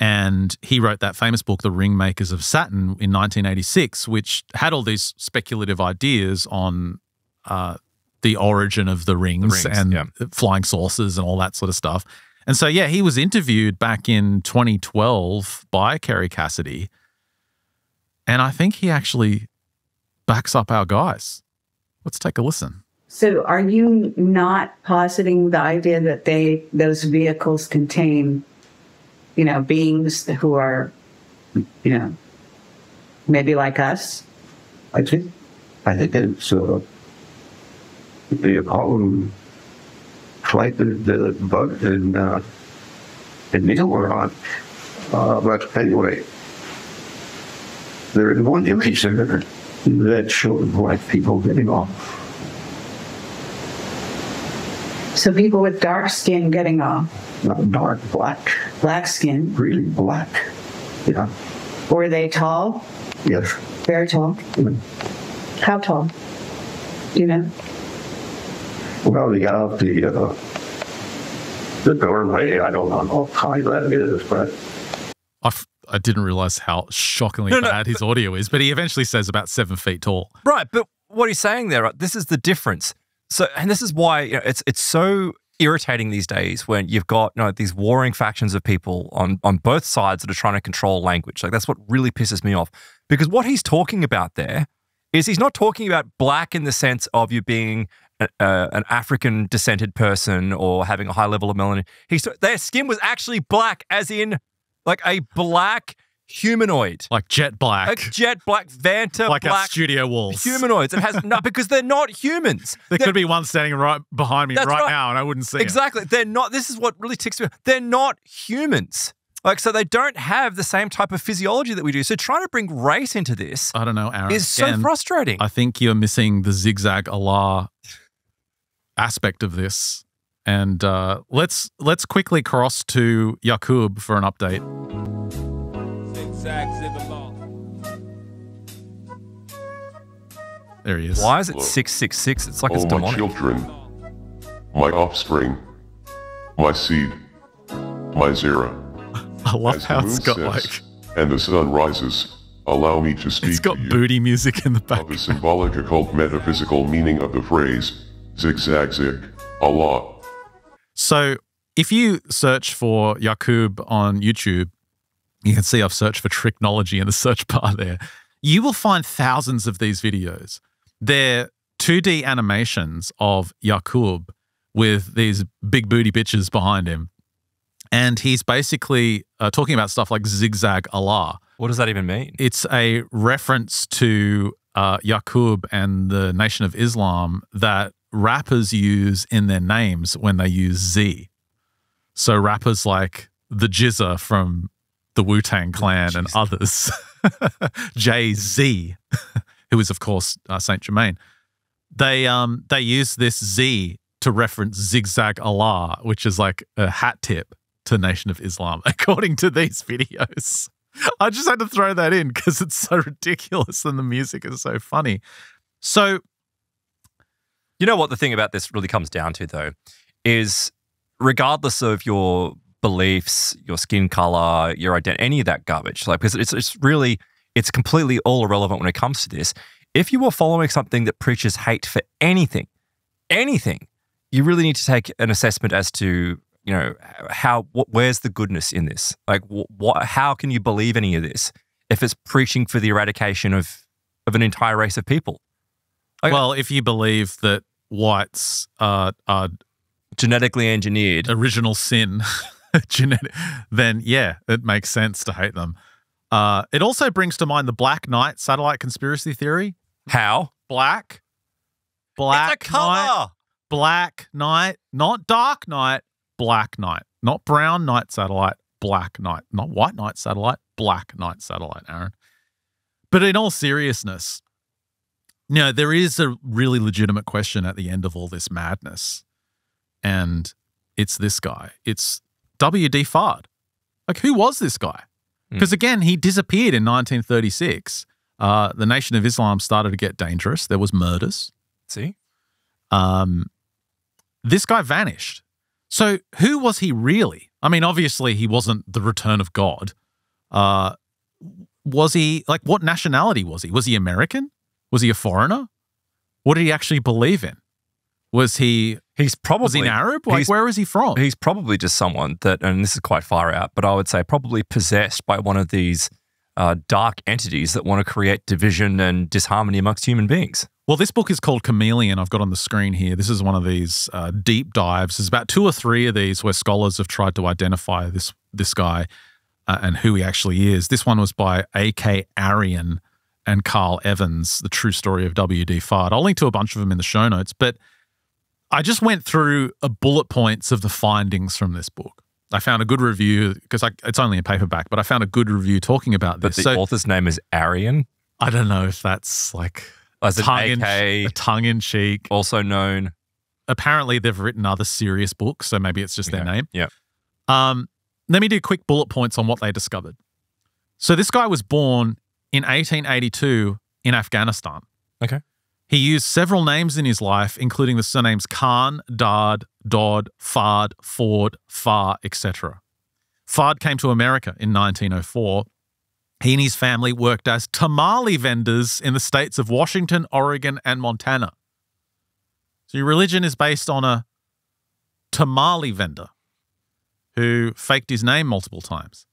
And he wrote that famous book, The Ringmakers of Saturn, in 1986, which had all these speculative ideas on uh, the origin of the rings, rings, and yeah. flying saucers and all that sort of stuff. And so, yeah, he was interviewed back in 2012 by Kerry Cassidy. And I think he actually backs up our guys. Let's take a listen. So are you not positing the idea that they those vehicles contain, you know, beings who are, you know, maybe like us? I think, I think it's, uh, the Apollo flight that the bug and, uh, and Neil were on. Uh, but anyway, there is one image there that showed white people getting off. So people with dark skin getting off, Not dark, black, black skin. really black. Yeah, Were they tall? yes. Very tall. How tall? Do you know? Well, they got out the, uh, the doorway. I don't know how high that is, but I, f- I didn't realize how shockingly No, no, bad his audio is, but he eventually says about seven feet tall. Right, but what he's saying there, right, this is the difference. So, and this is why you know, it's it's so irritating these days when you've got you know, these warring factions of people on on both sides that are trying to control language. Like that's what really pisses me off because what he's talking about there is he's not talking about black in the sense of you being a, uh, an African descended person or having a high level of melanin. He's their skin was actually black, as in like a black humanoid, Like jet black, like jet black, Vanta like our black studio walls. humanoids. It has no because they're not humans. There They're- could be one standing right behind me right, right. now, and I wouldn't see it. exactly. They're not. This is what really ticks me. They're not humans. Like so, they don't have the same type of physiology that we do. So trying to bring race into this I don't know, Aaron. is so Again, frustrating. I think you're missing the zigzag Allah aspect of this. And uh, let's let's quickly cross to Yakub for an update. Zigzag, zig-along. There he is. Why is it six six six? It's like Oh, it's my children, my offspring, my seed, my zera. I love As how it's got like and the sun rises, allow me to speak It's got to you booty music in the of back. the symbolic occult metaphysical meaning of the phrase zigzag zig Allah. So if you search for Yakub on YouTube, you can see I've searched for Tricknology in the search bar there. You will find thousands of these videos. They're 2D animations of Yakub with these big booty bitches behind him. And he's basically uh, talking about stuff like zigzag Allah. What does that even mean? It's a reference to uh, Yakub and the Nation of Islam that rappers use in their names when they use Z. So rappers like the GZA from the Wu Tang Clan and others, Jay Z, who is of course uh, Saint Germain, they um they use this Z to reference Zigzag Allah, which is like a hat tip to Nation of Islam, according to these videos. I just had to throw that in because it's so ridiculous and the music is so funny. So You know what the thing about this really comes down to, though, is regardless of your beliefs, your skin color, your identity, any of that garbage, like because it's it's really it's completely all irrelevant when it comes to this. If you are following something that preaches hate for anything, anything, you really need to take an assessment as to you know how what, where's the goodness in this? Like what how can you believe any of this if it's preaching for the eradication of of an entire race of people? Okay. well, if you believe that whites are, are Genetically engineered. original sin, genetic, then yeah, it makes sense to hate them. Uh, it also brings to mind the Black Knight satellite conspiracy theory. How? Black, black it's Knight, color. Black Knight, not Dark Knight, Black Knight, not Brown Knight satellite, Black Knight, not White Knight satellite, Black Knight satellite, Aaron. But in all seriousness, know, there is a really legitimate question at the end of all this madness. And it's this guy. It's W.D. Fard. Like, who was this guy? Because again, he disappeared in 1936. Uh, the Nation of Islam started to get dangerous. There was murders See? um, this guy vanished. So who was he really? I mean, obviously he wasn't the return of God. Uh, was he like what nationality was he? Was he American? Was he a foreigner? What did he actually believe in? Was he He's probably was he an Arab? Like where is he from? he's probably just someone that, and this is quite far out, but I would say probably possessed by one of these uh, dark entities that want to create division and disharmony amongst human beings. Well, this book is called Chameleon. I've got on the screen here. This is one of these uh, deep dives. There's about two or three of these where scholars have tried to identify this this guy uh, and who he actually is. This one was by A.K. Arian and Carl Evans, The True Story of W.D. Fard. I'll link to a bunch of them in the show notes, but I just went through a bullet points of the findings from this book. I found a good review because it's only a paperback, but I found a good review talking about this. But the So author's name is Arian, I don't know if that's like as an tongue in, AK, tongue in cheek. also known. apparently they've written other serious books, so maybe it's just their name. Yeah. Um, let me do quick bullet points on what they discovered. So this guy was born in 1882 in Afghanistan. Okay. He used several names in his life, including the surnames Khan, Dard, Dodd, Fard, Ford, Farr, etc. Fard came to America in 1904. He and his family worked as tamale vendors in the states of Washington, Oregon, and Montana. So your religion is based on a tamale vendor who faked his name multiple times.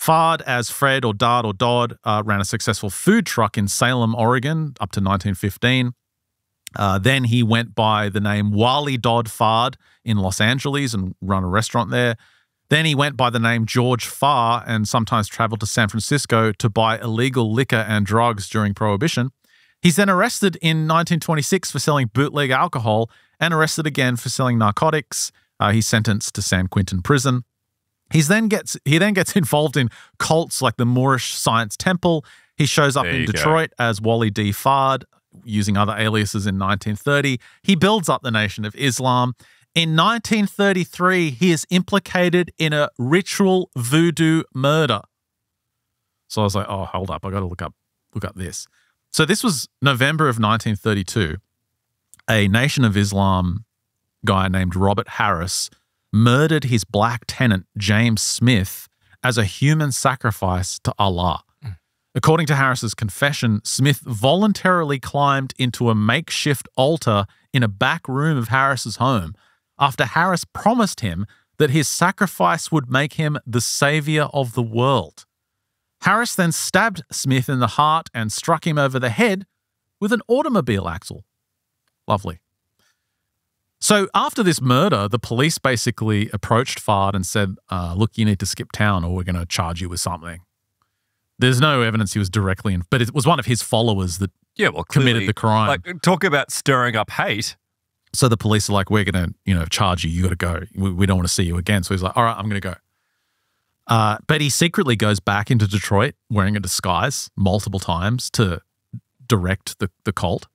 Fard, as Fred or Dard or Dodd, uh, ran a successful food truck in Salem, Oregon, up to 1915. Uh, then he went by the name Wally Dodd Fard in Los Angeles and run a restaurant there. Then he went by the name George Farr and sometimes traveled to San Francisco to buy illegal liquor and drugs during Prohibition. He's then arrested in 1926 for selling bootleg alcohol and arrested again for selling narcotics. Uh, he's sentenced to San Quentin prison. He's then gets he then gets involved in cults like the Moorish Science Temple. He shows up There in you go. Detroit as Wally D. Fard, using other aliases in 1930. He builds up the Nation of Islam. In 1933, he is implicated in a ritual voodoo murder. So I was like, oh, hold up, I got to look up look up this. So this was November of 1932. A Nation of Islam guy named Robert Harris murdered his black tenant James Smith as a human sacrifice to Allah. Mm. According to Harris's confession, Smith voluntarily climbed into a makeshift altar in a back room of Harris's home after Harris promised him that his sacrifice would make him the savior of the world. Harris then stabbed Smith in the heart and struck him over the head with an automobile axle. Lovely. So after this murder, the police basically approached Fard and said, uh, "Look, you need to skip town, or we're going to charge you with something." There's no evidence he was directly in, but it was one of his followers that Yeah, well, committed the crime. Like, talk about stirring up hate. so the police are like, "We're going to, you know, charge you. You got to go. We, we don't want to see you again." So he's like, "All right, I'm going to go." Uh, but he secretly goes back into Detroit wearing a disguise multiple times to direct the, the cult.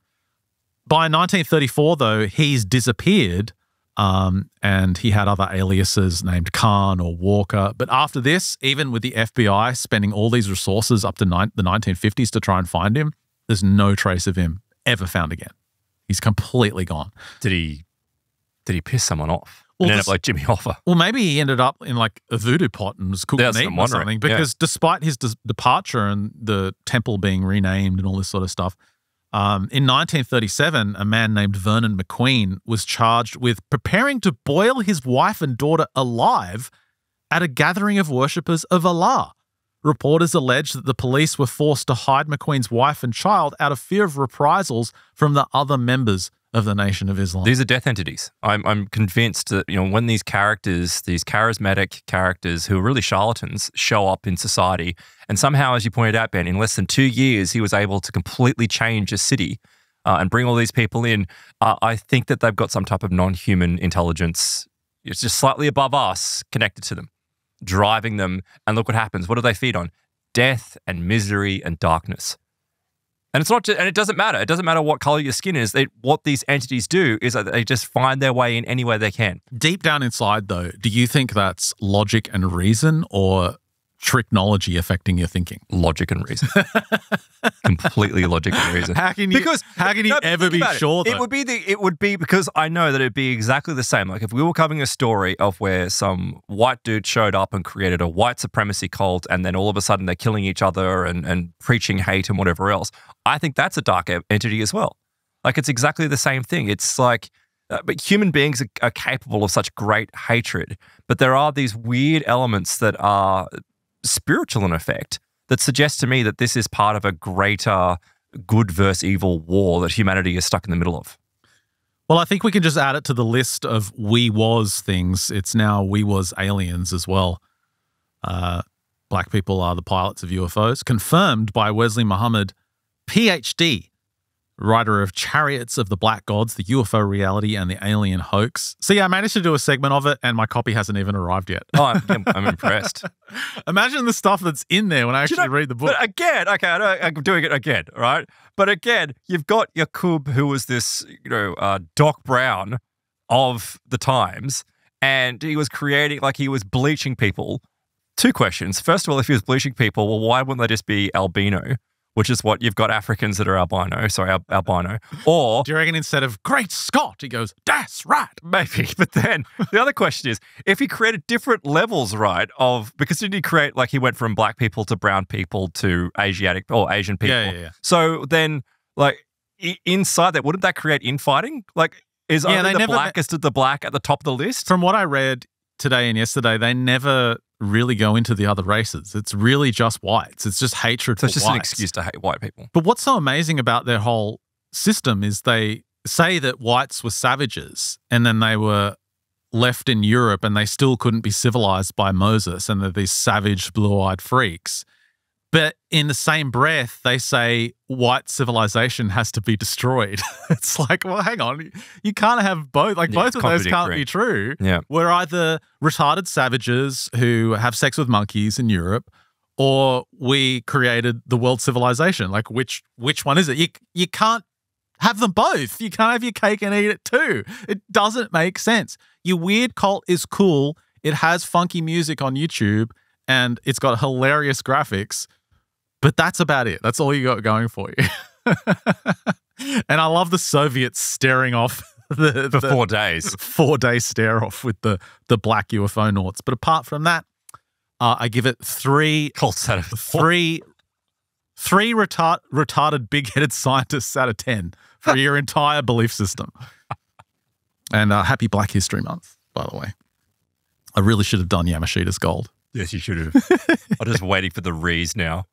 By 1934, though, he's disappeared um, and he had other aliases named Khan or Walker. But after this, even with the FBI spending all these resources up to the 1950s to try and find him, there's no trace of him ever found again. He's completely gone. Did he? Did he piss someone off? Well, and this- like Jimmy Hoffa. Well, maybe he ended up in like a voodoo pot and was cooking meat or something. Yeah. Because despite his departure and the temple being renamed and all this sort of stuff, um, in 1937, a man named Vernon McQueen was charged with preparing to boil his wife and daughter alive at a gathering of worshippers of Allah. Reporters allege that the police were forced to hide McQueen's wife and child out of fear of reprisals from the other members of the Nation of Islam. These are death entities. I'm, I'm convinced that, you know, when these characters, these charismatic characters who are really charlatans show up in society, and somehow, as you pointed out, Ben, in less than two years, he was able to completely change a city uh, and bring all these people in. Uh, I think that they've got some type of non human intelligence. It's just slightly above us connected to them, driving them. And look what happens. What do they feed on? Death and misery and darkness. And it's not, just, and it doesn't matter. It doesn't matter what color your skin is. They, what these entities do is that they just find their way in any way they can. Deep down inside, though, do you think that's logic and reason or tricknology affecting your thinking? Logic and reason, completely logic and reason. How can you? Because how can you No, ever be about it. sure? It would be the. It would be because I know that it'd be exactly the same. Like if we were covering a story of where some white dude showed up and created a white supremacy cult, and then all of a sudden they're killing each other and and preaching hate and whatever else. I think that's a dark entity as well. Like it's exactly the same thing. It's like. Uh, but human beings are, are capable of such great hatred, but there are these weird elements that are spiritual in effect that suggests to me that this is part of a greater good versus evil war that humanity is stuck in the middle of. Well, I think we can just add it to the list of we was things. It's now we was aliens as well. Uh, black people are the pilots of UFOs, confirmed by Wesley Muhammad, PhD, writer of Chariots of the Black Gods, the UFO Reality, and the Alien Hoax. See, I managed to do a segment of it, and my copy hasn't even arrived yet. Oh, I'm, I'm impressed. Imagine the stuff that's in there when I Do you actually know- read the book. But again, okay, I know I'm doing it again, right? But again, you've got Yakub, who was this, you know, uh, Doc Brown of the times, and he was creating, like, he was bleaching people. Two questions. First of all, if he was bleaching people, well, why wouldn't they just be albino? Which is what you've got Africans that are albino, sorry, al- albino. Or Do you reckon instead of Great Scott, he goes, That's right. Maybe. But then the other question is if he created different levels, right, of because did he create like he went from black people to brown people to Asiatic or Asian people? Yeah, yeah, yeah. So then, like, i- inside that, wouldn't that create infighting? Like, is Yeah, only the blackest of the black at the top of the list? From what I read today and yesterday, they never really go into the other races. It's really just whites. It's just hatred So it's just an excuse to hate white people. But what's so amazing about their whole system is they say that whites were savages and then they were left in Europe and they still couldn't be civilized by Moses and they're these savage blue eyed freaks. But in the same breath, they say white civilization has to be destroyed. it's like, well, hang on. You can't have both. Like, Yeah, both of those can't be true. Yeah. We're either retarded savages who have sex with monkeys in Europe, or we created the world civilization. Like which which one is it? You you can't have them both. You can't have your cake and eat it too. It doesn't make sense. Your weird cult is cool. It has funky music on YouTube and it's got hilarious graphics, but that's about it. That's all you got going for you. and I love the Soviets staring off the, For the- four days. four day stare off with the the black UFO noughts. But apart from that, uh, I give it three Cults out of three Three retard- retarded big headed scientists out of 10 for your entire belief system. And uh, happy Black History Month, by the way. I really should have done Yamashita's gold. Yes, you should have. I'm just waiting for the rees now.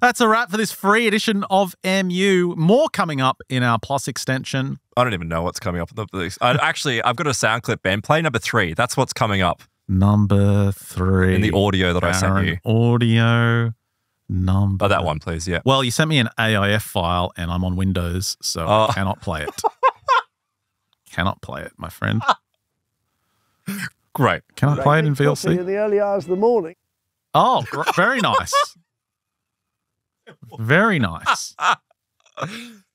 That's a wrap for this free edition of MU. More coming up in our Plus extension. I don't even know what's coming up. I, actually, I've got a sound clip, Ben. Play number three. That's what's coming up Number three. in the audio that I sent you. Audio number. Oh, that one, please. Yeah. Well, you sent me an AIF file and I'm on Windows, so Oh. I cannot play it. cannot play it, my friend. Great. Can I play it in Coffee VLC? In the early hours of the morning. Oh, gr- very nice. Very nice.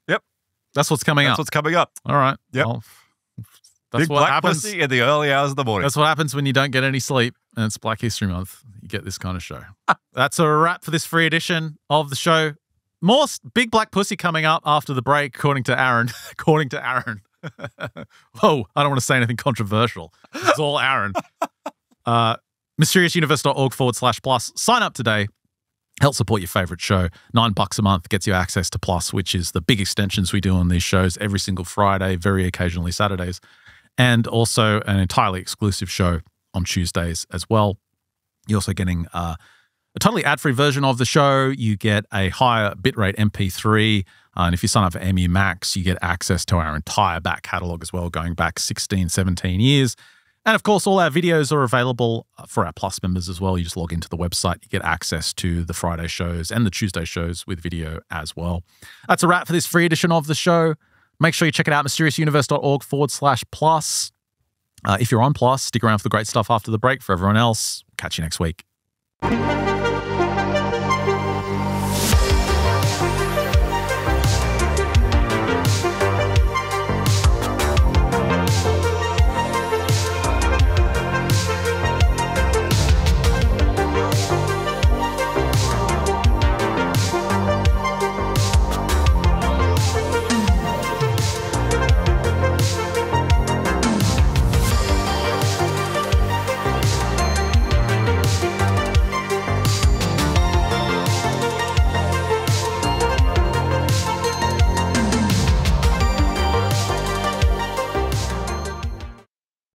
Yep. That's what's coming up. That's up. what's coming up. All right. Yep. Well, that's Big what black happens. pussy in the early hours of the morning. That's what happens when you don't get any sleep and it's Black History Month. You get this kind of show. That's a wrap for this free edition of the show. More big black pussy coming up after the break, according to Aaron. according to Aaron. Whoa, I don't want to say anything controversial. It's all Aaron. Uh, mysteriousuniverse.org forward slash plus. Sign up today. Help support your favorite show. Nine bucks a month gets you access to Plus, which is the big extensions we do on these shows every single Friday, very occasionally Saturdays, and also an entirely exclusive show on Tuesdays as well. You're also getting uh, a totally ad-free version of the show. You get a higher bitrate MP3, uh, and if you sign up for MU Max, you get access to our entire back catalog as well, going back 16, 17 years. And of course, all our videos are available for our Plus members as well. You just log into the website, you get access to the Friday shows and the Tuesday shows with video as well. That's a wrap for this free edition of the show. Make sure you check it out, mysteriousuniverse.org forward slash plus. Uh, if you're on Plus, stick around for the great stuff after the break. For everyone else, catch you next week.